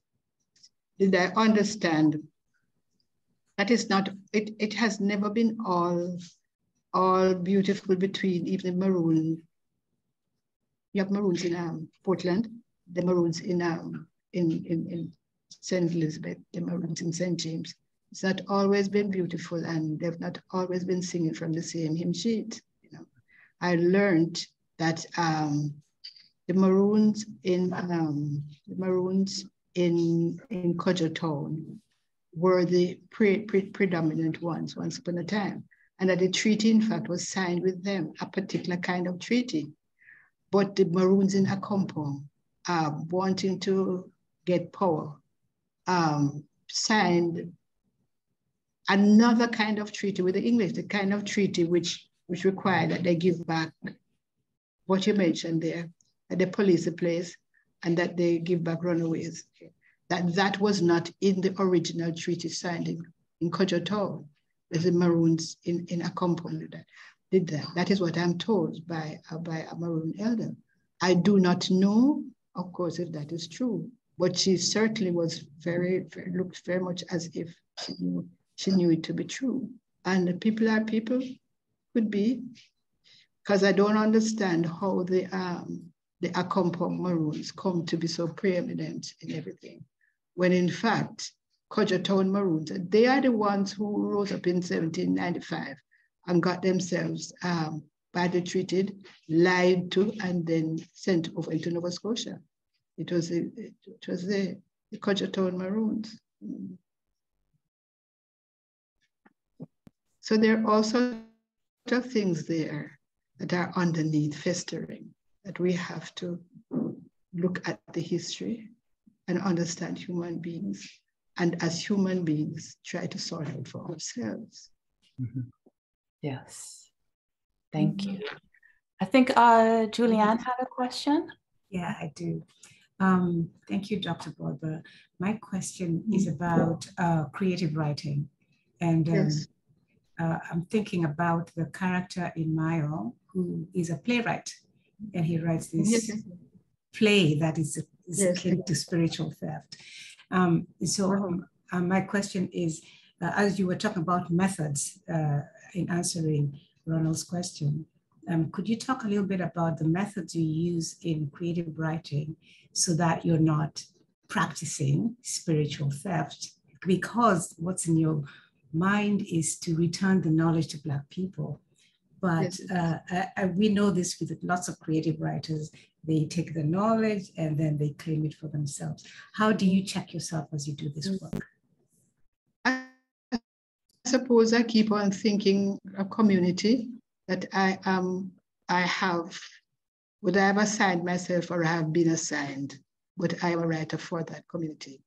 did I understand that is not. It it has never been all all beautiful between even the Maroon you have Maroons in um, Portland, the Maroons in, um, in, in, in St. Elizabeth, the Maroons in St. James. It's not always been beautiful and they've not always been singing from the same hymn sheet. You know, I learned that um, the Maroons in um, the Maroons in in Cudjoe Town were the pre, pre, predominant ones once upon a time, and that the treaty, in fact, was signed with them, a particular kind of treaty but the Maroons in Accompong uh, wanting to get power um, signed another kind of treaty with the English, the kind of treaty which, which required that they give back what you mentioned there, that they police the place and that they give back runaways. That that was not in the original treaty signed in, in Town. The Maroons in, in Accompong that did that. That is what I'm told by, uh, by a Maroon elder. I do not know, of course, if that is true, but she certainly was very, very looked very much as if she knew, she knew it to be true. And the people are people, could be, because I don't understand how the um, the Accompong Maroons come to be so preeminent in everything, when in fact, Cudjoe Maroons, they are the ones who rose up in 1795 and got themselves um, badly treated, lied to, and then sent over into Nova Scotia. It was, it was the, the Maroons. So there are all sorts of things there that are underneath festering that we have to look at the history and understand human beings and as human beings try to sort out for ourselves. Mm -hmm. Yes. Thank you. I think uh, Juliane had a question. Yeah, I do. Um, thank you, Dr. Brodber. My question is about uh, creative writing. And um, yes. uh, I'm thinking about the character in Myal, who is a playwright. And he writes this yes. play that is, is yes. linked to spiritual theft. Um, so um, uh, my question is, uh, as you were talking about methods uh, in answering Ronald's question. Um, could you talk a little bit about the methods you use in creative writing so that you're not practicing spiritual theft? Because what's in your mind is to return the knowledge to Black people. But uh, I, we know this with lots of creative writers. They take the knowledge and then they claim it for themselves. How do you check yourself as you do this work? I suppose I keep on thinking a community that I am, I have would I have assigned myself or have been assigned, but I am a writer for that community.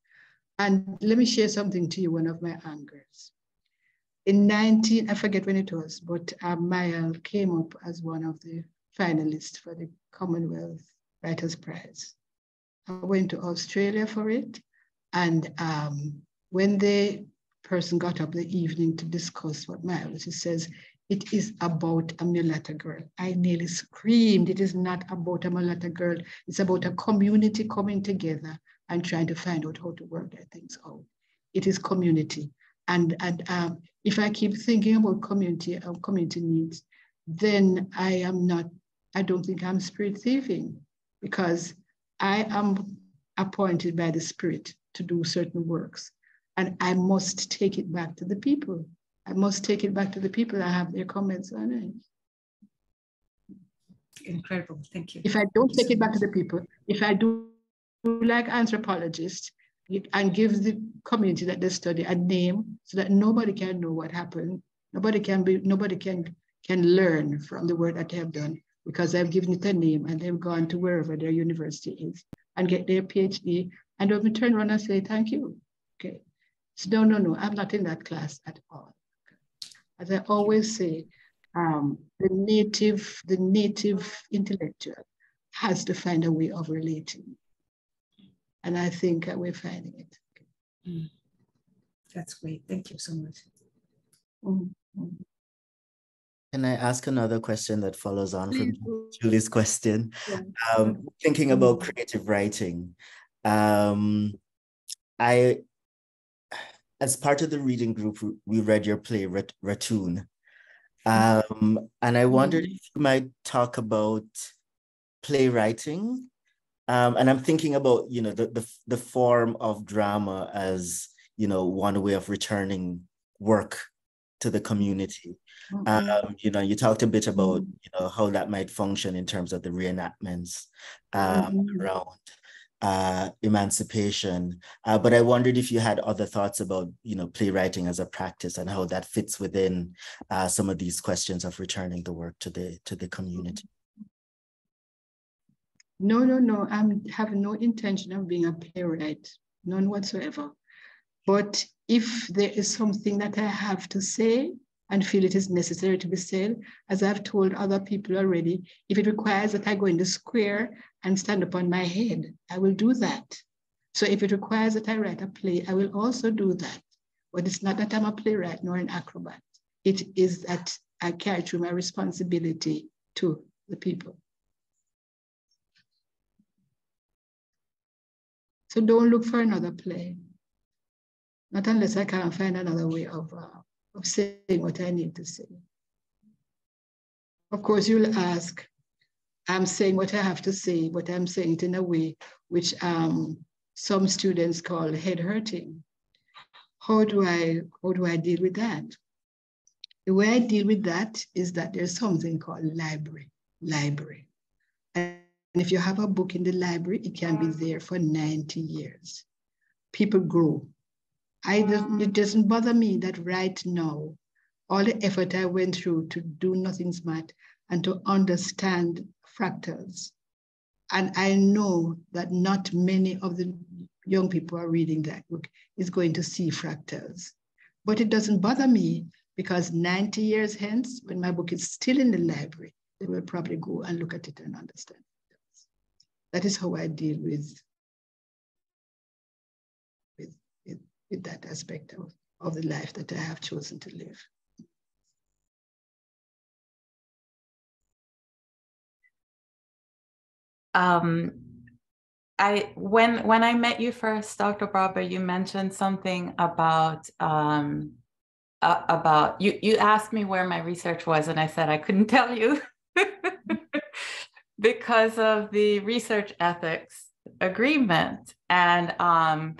And let me share something to you, one of my angers. In 19, I forget when it was, but um, Myal came up as one of the finalists for the Commonwealth Writers' Prize. I went to Australia for it. And um, when the person got up the evening to discuss what Myal was, he says, it is about a mulatto girl. I nearly screamed. It is not about a mulatto girl. It's about a community coming together and trying to find out how to work their things out. It is community. And, and um, if I keep thinking about community and community needs, then I am not, I don't think I'm spirit thieving because I am appointed by the spirit to do certain works and I must take it back to the people. I must take it back to the people I have their comments on it. Incredible, thank you. If I don't take it back to the people, if I do like anthropologists and give the community that they study a name so that nobody can know what happened, nobody can be, nobody can can learn from the work that they have done because I've given it a name and they've gone to wherever their university is and get their PhD and then turn around and say, thank you. Okay. So no, no, no, I'm not in that class at all. As I always say, um, the native, the native intellectual has to find a way of relating. And I think we're finding it. Mm. That's great. Thank you so much. Mm-hmm. Can I ask another question that follows on from Julie's question? Yeah. Um, thinking about creative writing, um, I, as part of the reading group, we read your play Rat- Ratoon, um, and I wondered if you might talk about playwriting um, and I'm thinking about, you know, the, the, the form of drama as, you know, one way of returning work to the community. Mm-hmm. Um, you know, you talked a bit about, mm-hmm. you know, how that might function in terms of the reenactments um, mm-hmm. around uh, emancipation. Uh, but I wondered if you had other thoughts about, you know, playwriting as a practice and how that fits within uh, some of these questions of returning the work to the to the community. No, no, no, I have no intention of being a playwright, none whatsoever. But if there is something that I have to say and feel it is necessary to be said, as I've told other people already, if it requires that I go in the square and stand upon my head, I will do that. So if it requires that I write a play, I will also do that. But it's not that I'm a playwright nor an acrobat. It is that I carry through my responsibility to the people. So don't look for another play. Not unless I can find another way of, uh, of saying what I need to say. Of course, you'll ask, I'm saying what I have to say, but I'm saying it in a way which um, some students call head hurting. How do I how do I deal with that? The way I deal with that is that there's something called library, library. And and if you have a book in the library, it can be mm. there for 90 years. People grow. I it doesn't bother me that right now, all the effort I went through to do Nothing's Mat and to understand fractals. And I know that not many of the young people are reading that book is going to see fractals. But it doesn't bother me because 90 years hence, when my book is still in the library, they will probably go and look at it and understand. That is how I deal with, with, with, with that aspect of, of the life that I have chosen to live. Um, I when when I met you first, Dr. Brodber, you mentioned something about um, uh, about you. You asked me where my research was, and I said I couldn't tell you. because of the research ethics agreement. And um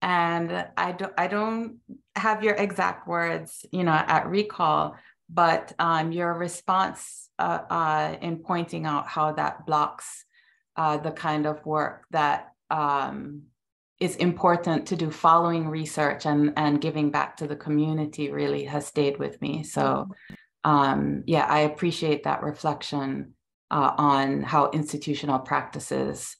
and i don't i don't have your exact words you know at recall but um your response uh, uh in pointing out how that blocks uh the kind of work that um is important to do following research and and giving back to the community really has stayed with me. So um yeah i appreciate that reflection uh, on how institutional practices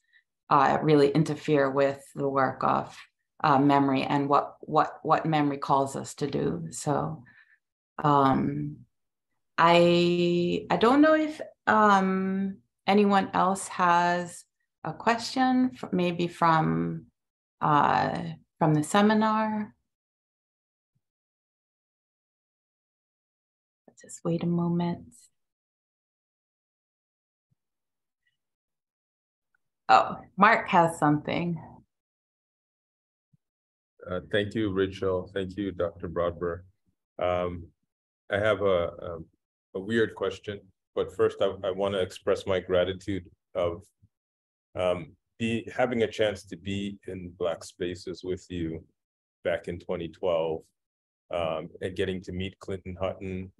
uh, really interfere with the work of uh, memory and what what what memory calls us to do. So um, I I don't know if um, anyone else has a question, maybe from uh, from the seminar. Let's just wait a moment. Oh, Mark has something. Uh, thank you, Rachel. Thank you, Dr. Brodber. Um, I have a, a, a, weird question, but first I, I want to express my gratitude of um, be having a chance to be in Black spaces with you back in 2012 um, and getting to meet Clinton Hutton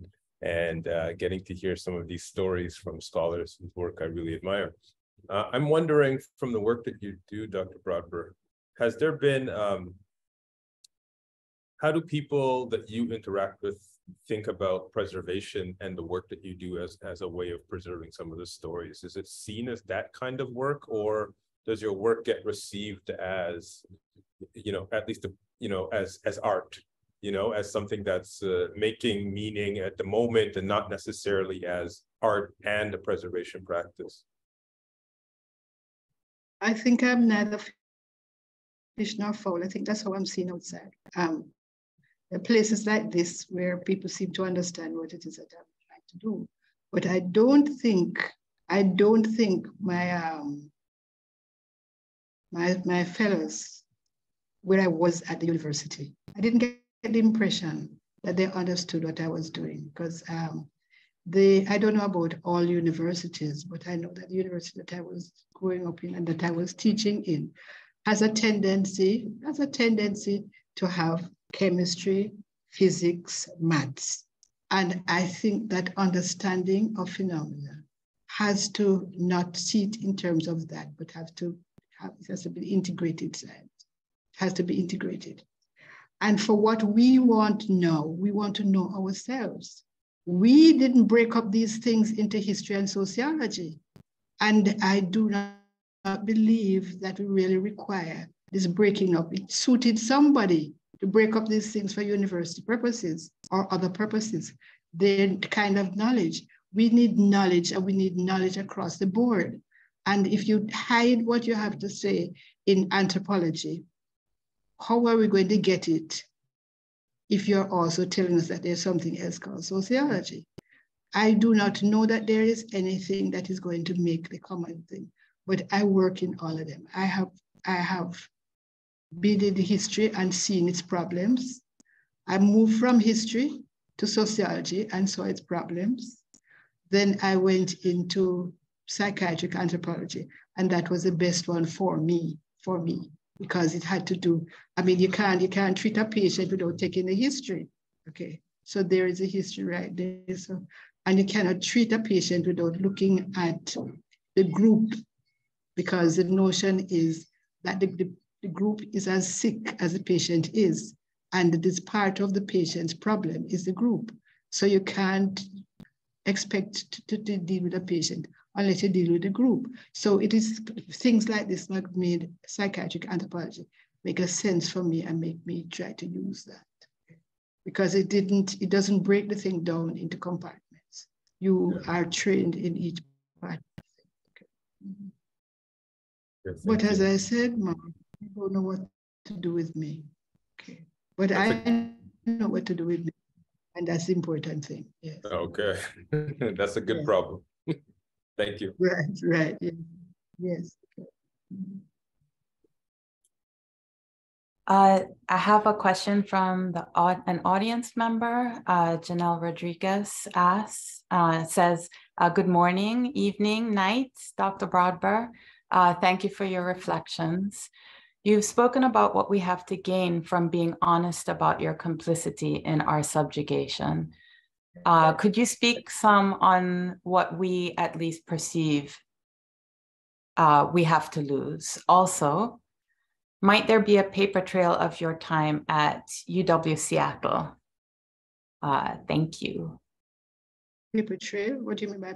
and uh, getting to hear some of these stories from scholars whose work I really admire. Uh, I'm wondering from the work that you do, Dr. Brodber, has there been, um, how do people that you interact with think about preservation and the work that you do as, as a way of preserving some of the stories? Is it seen as that kind of work or does your work get received as, you know, at least, you know, as, as art, you know, as something that's uh, making meaning at the moment and not necessarily as art and a preservation practice? I think I'm neither fish nor fowl. I think that's how I'm seen outside. Um, there are places like this where people seem to understand what it is that I'm trying to do. But I don't think, I don't think my um, my my fellows where I was at the university, I didn't get the impression that they understood what I was doing because um, the I don't know about all universities, but I know that the university that I was growing up in and that I was teaching in has a tendency, has a tendency to have chemistry, physics, maths. And I think that understanding of phenomena has to not see it in terms of that, but have to have, it has to be integrated science. It has to be integrated. And for what we want to know, we want to know ourselves we didn't break up these things into history and sociology. And I do not believe that we really require this breaking up. It suited somebody to break up these things for university purposes or other purposes. The kind of knowledge. We need knowledge and we need knowledge across the board. And if you hide what you have to say in anthropology, how are we going to get it if you're also telling us that there's something else called sociology. I do not know that there is anything that is going to make the common thing, but I work in all of them. I have I have been in history and seen its problems. I moved from history to sociology and saw its problems. Then I went into psychiatric anthropology, and that was the best one for me, for me because it had to do, I mean, you can't, you can't treat a patient without taking the history. Okay. So there is a history right there. So, and you cannot treat a patient without looking at the group because the notion is that the, the, the group is as sick as the patient is. And this part of the patient's problem is the group. So you can't expect to, to, to deal with a patient unless you deal with the group. So it is things like this that made psychiatric anthropology make a sense for me and make me try to use that. Because it didn't, it doesn't break the thing down into compartments. You are trained in each part. Okay. Yes, but as you. I said, Mom, you don't know what to do with me. Okay. But that's I a... know what to do with me. And that's the important thing. Yes. Okay. that's a good problem. Thank you. Right, right. Yes. Uh, I have a question from the an audience member. Uh, Janelle Rodriguez asks, uh, says, uh, "Good morning, evening, night, Dr. Brodber. Uh, thank you for your reflections. You've spoken about what we have to gain from being honest about your complicity in our subjugation. Uh, could you speak some on what we at least perceive uh, we have to lose? Also, might there be a paper trail of your time at UW Seattle? Uh, thank you. Paper trail? What do you mean by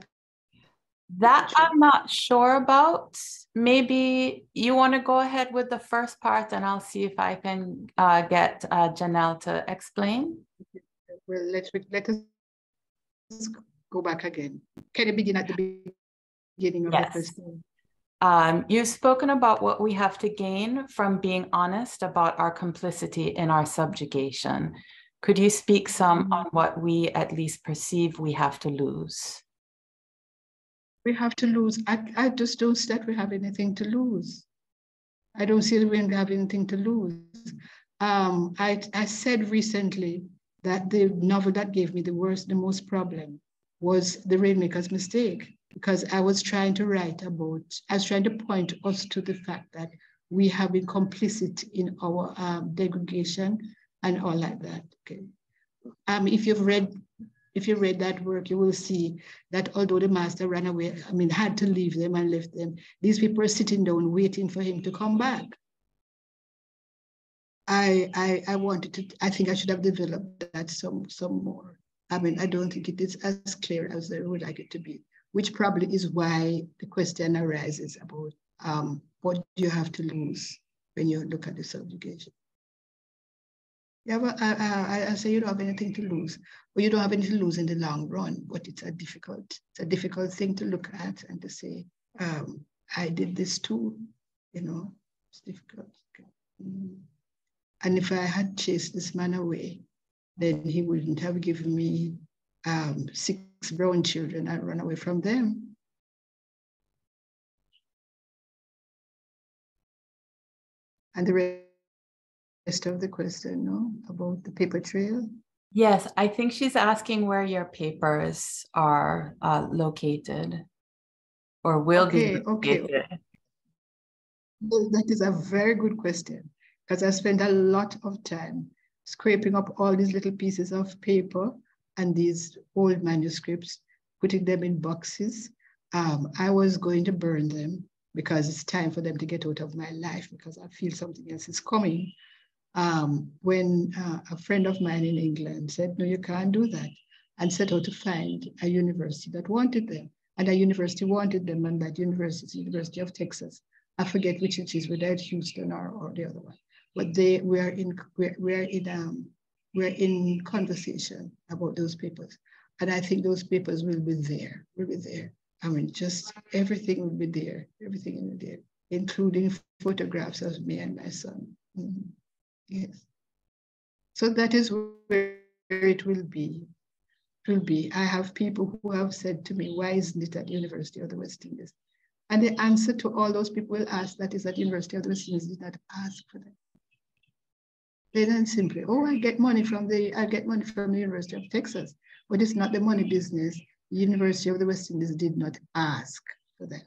That I'm not sure about. Maybe you want to go ahead with the first part and I'll see if I can uh, get uh, Janelle to explain. Well, let's let us go back again. Can you begin at the beginning of yes. the question? Um, you've spoken about what we have to gain from being honest about our complicity in our subjugation. Could you speak some mm-hmm. on what we at least perceive we have to lose? We have to lose. I, I just don't see that we have anything to lose. I don't see that we have anything to lose. Um, I, I said recently that the novel that gave me the worst, the most problem was The Rainmaker's Mistake because I was trying to write about, I was trying to point us to the fact that we have been complicit in our um, degradation and all like that. Okay. Um, if you've read, if you read that work, you will see that although the master ran away, I mean, had to leave them and left them, these people are sitting down waiting for him to come back. I, I, I wanted to, I think I should have developed that some, some more. I mean, I don't think it is as clear as I would like it to be which probably is why the question arises about um, what do you have to lose when you look at the subjugation. Yeah, well, I, I, I, say you don't have anything to lose, or you don't have anything to lose in the long run, but it's a difficult, it's a difficult thing to look at and to say, um, I did this too, you know, it's difficult. Mm. And if I had chased this man away, then he wouldn't have given me um, six grown children. I run away from them. And the rest of the question, no, about the paper trail. Yes, I think she's asking where your papers are uh, located or will okay, be located. Okay. Well, that is a very good question because I spent a lot of time scraping up all these little pieces of paper and these old manuscripts, putting them in boxes. Um, I was going to burn them because it's time for them to get out of my life because I feel something else is coming. Um, when uh, a friend of mine in England said, no, you can't do that, and set out to find a university that wanted them. And a university wanted them, and that university is University of Texas. I forget which it is, whether it's Houston or, or the other one. But they were in, we're, we're in um, we're in conversation about those papers. And I think those papers will be there, will be there. I mean, just everything will be there, everything will be there, including photographs of me and my son. Mm-hmm. Yes. So that is where it will be. It will be. I have people who have said to me, why isn't it at the University of the West Indies? And the answer to all those people will ask that is that University of the West Indies did not ask for them. They don't simply, oh, I get money from the, I get money from the University of Texas. But it's not the money business. The University of the West Indies did not ask for them.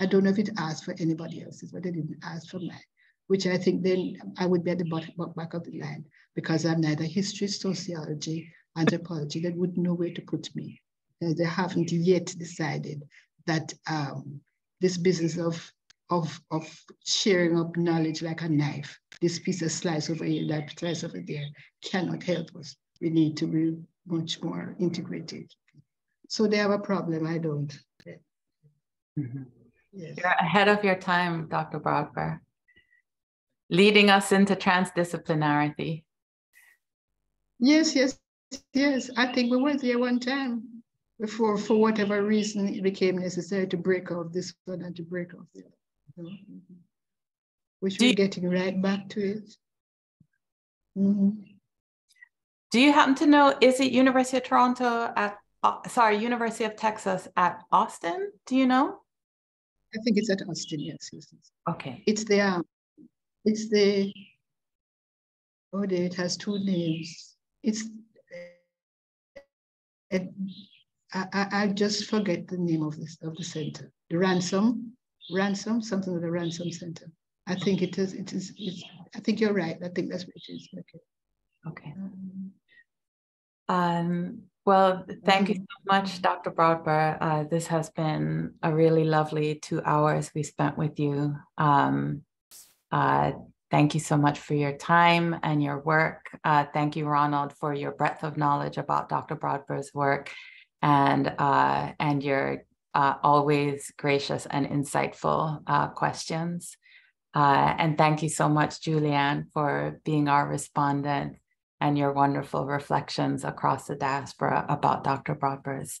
I don't know if it asked for anybody else's, but they didn't ask for mine, which I think then I would be at the bottom, back of the line because I'm neither history, sociology, anthropology. They wouldn't know where to put me. They haven't yet decided that um, this business of of, of sharing up knowledge like a knife. This piece of slice over here, that slice over there cannot help us. We need to be much more integrated. So they have a problem, I don't. Mm-hmm. Yes. You're ahead of your time, Dr. Brodber, leading us into transdisciplinarity. Yes, yes, yes. I think we were there one time before, for whatever reason, it became necessary to break off this one and to break off the other. Which we're getting right back to it. Mm-hmm. Do you happen to know, is it University of Toronto at, uh, sorry, University of Texas at Austin? Do you know? I think it's at Austin, yes. yes, yes. Okay. It's the, um, it's the, oh, it has two names. It's, uh, I, I just forget the name of this of the center. The Ransom Ransom, something with a Ransom center. I think it is, it is, it's, I think you're right. I think that's what it is. Okay. Okay. Um, well, thank you so much, Dr. Brodber. Uh, this has been a really lovely two hours we spent with you. Um, uh, thank you so much for your time and your work. Uh, thank you, Ronald, for your breadth of knowledge about Dr. Brodber's work and, uh, and your uh, always gracious and insightful uh, questions. Uh, and thank you so much, Juliane, for being our respondent and your wonderful reflections across the diaspora about Dr. Brodber's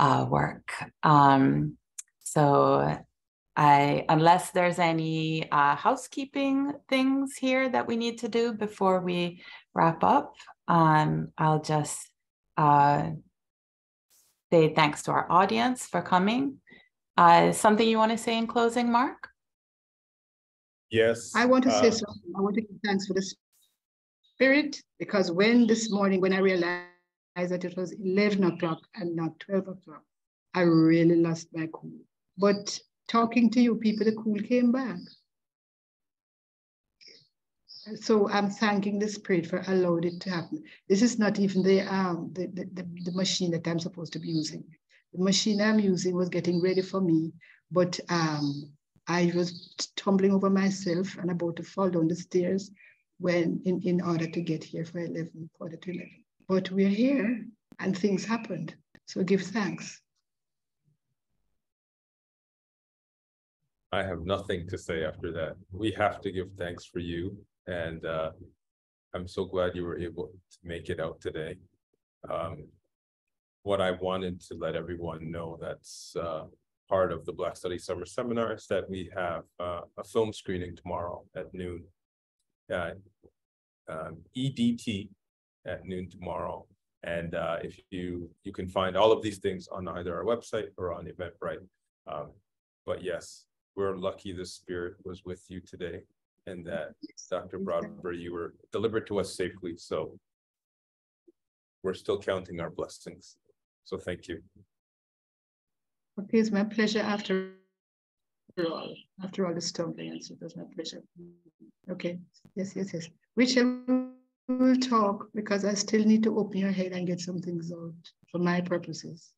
uh, work. Um, so I, unless there's any uh, housekeeping things here that we need to do before we wrap up, um, I'll just uh, say thanks to our audience for coming. Uh, something you want to say in closing, Mark? Yes. I want to say uh, something. I want to give thanks for the spirit because when this morning, when I realized that it was 11 o'clock and not 12 o'clock, I really lost my cool. But talking to you people, the cool came back. So I'm thanking the spirit for allowing it to happen. This is not even the, um, the, the, the, the machine that I'm supposed to be using. The machine I'm using was getting ready for me, but um, I was tumbling over myself and about to fall down the stairs when in, in order to get here for 11, quarter to 11. But we're here and things happened. So give thanks. I have nothing to say after that. We have to give thanks for you and uh, I'm so glad you were able to make it out today. Um, what I wanted to let everyone know that's uh, part of the Black Study Summer Seminar is that we have uh, a film screening tomorrow at noon. Uh, um, EDT at noon tomorrow. And uh, if you you can find all of these things on either our website or on Eventbrite. Um, but yes, we're lucky the spirit was with you today and that Dr. Brodber, you were delivered to us safely. So we're still counting our blessings. So thank you. Okay, it's my pleasure after all, after all the so it was my pleasure. Okay, yes, yes, yes. Rachel will talk because I still need to open your head and get some things out for my purposes.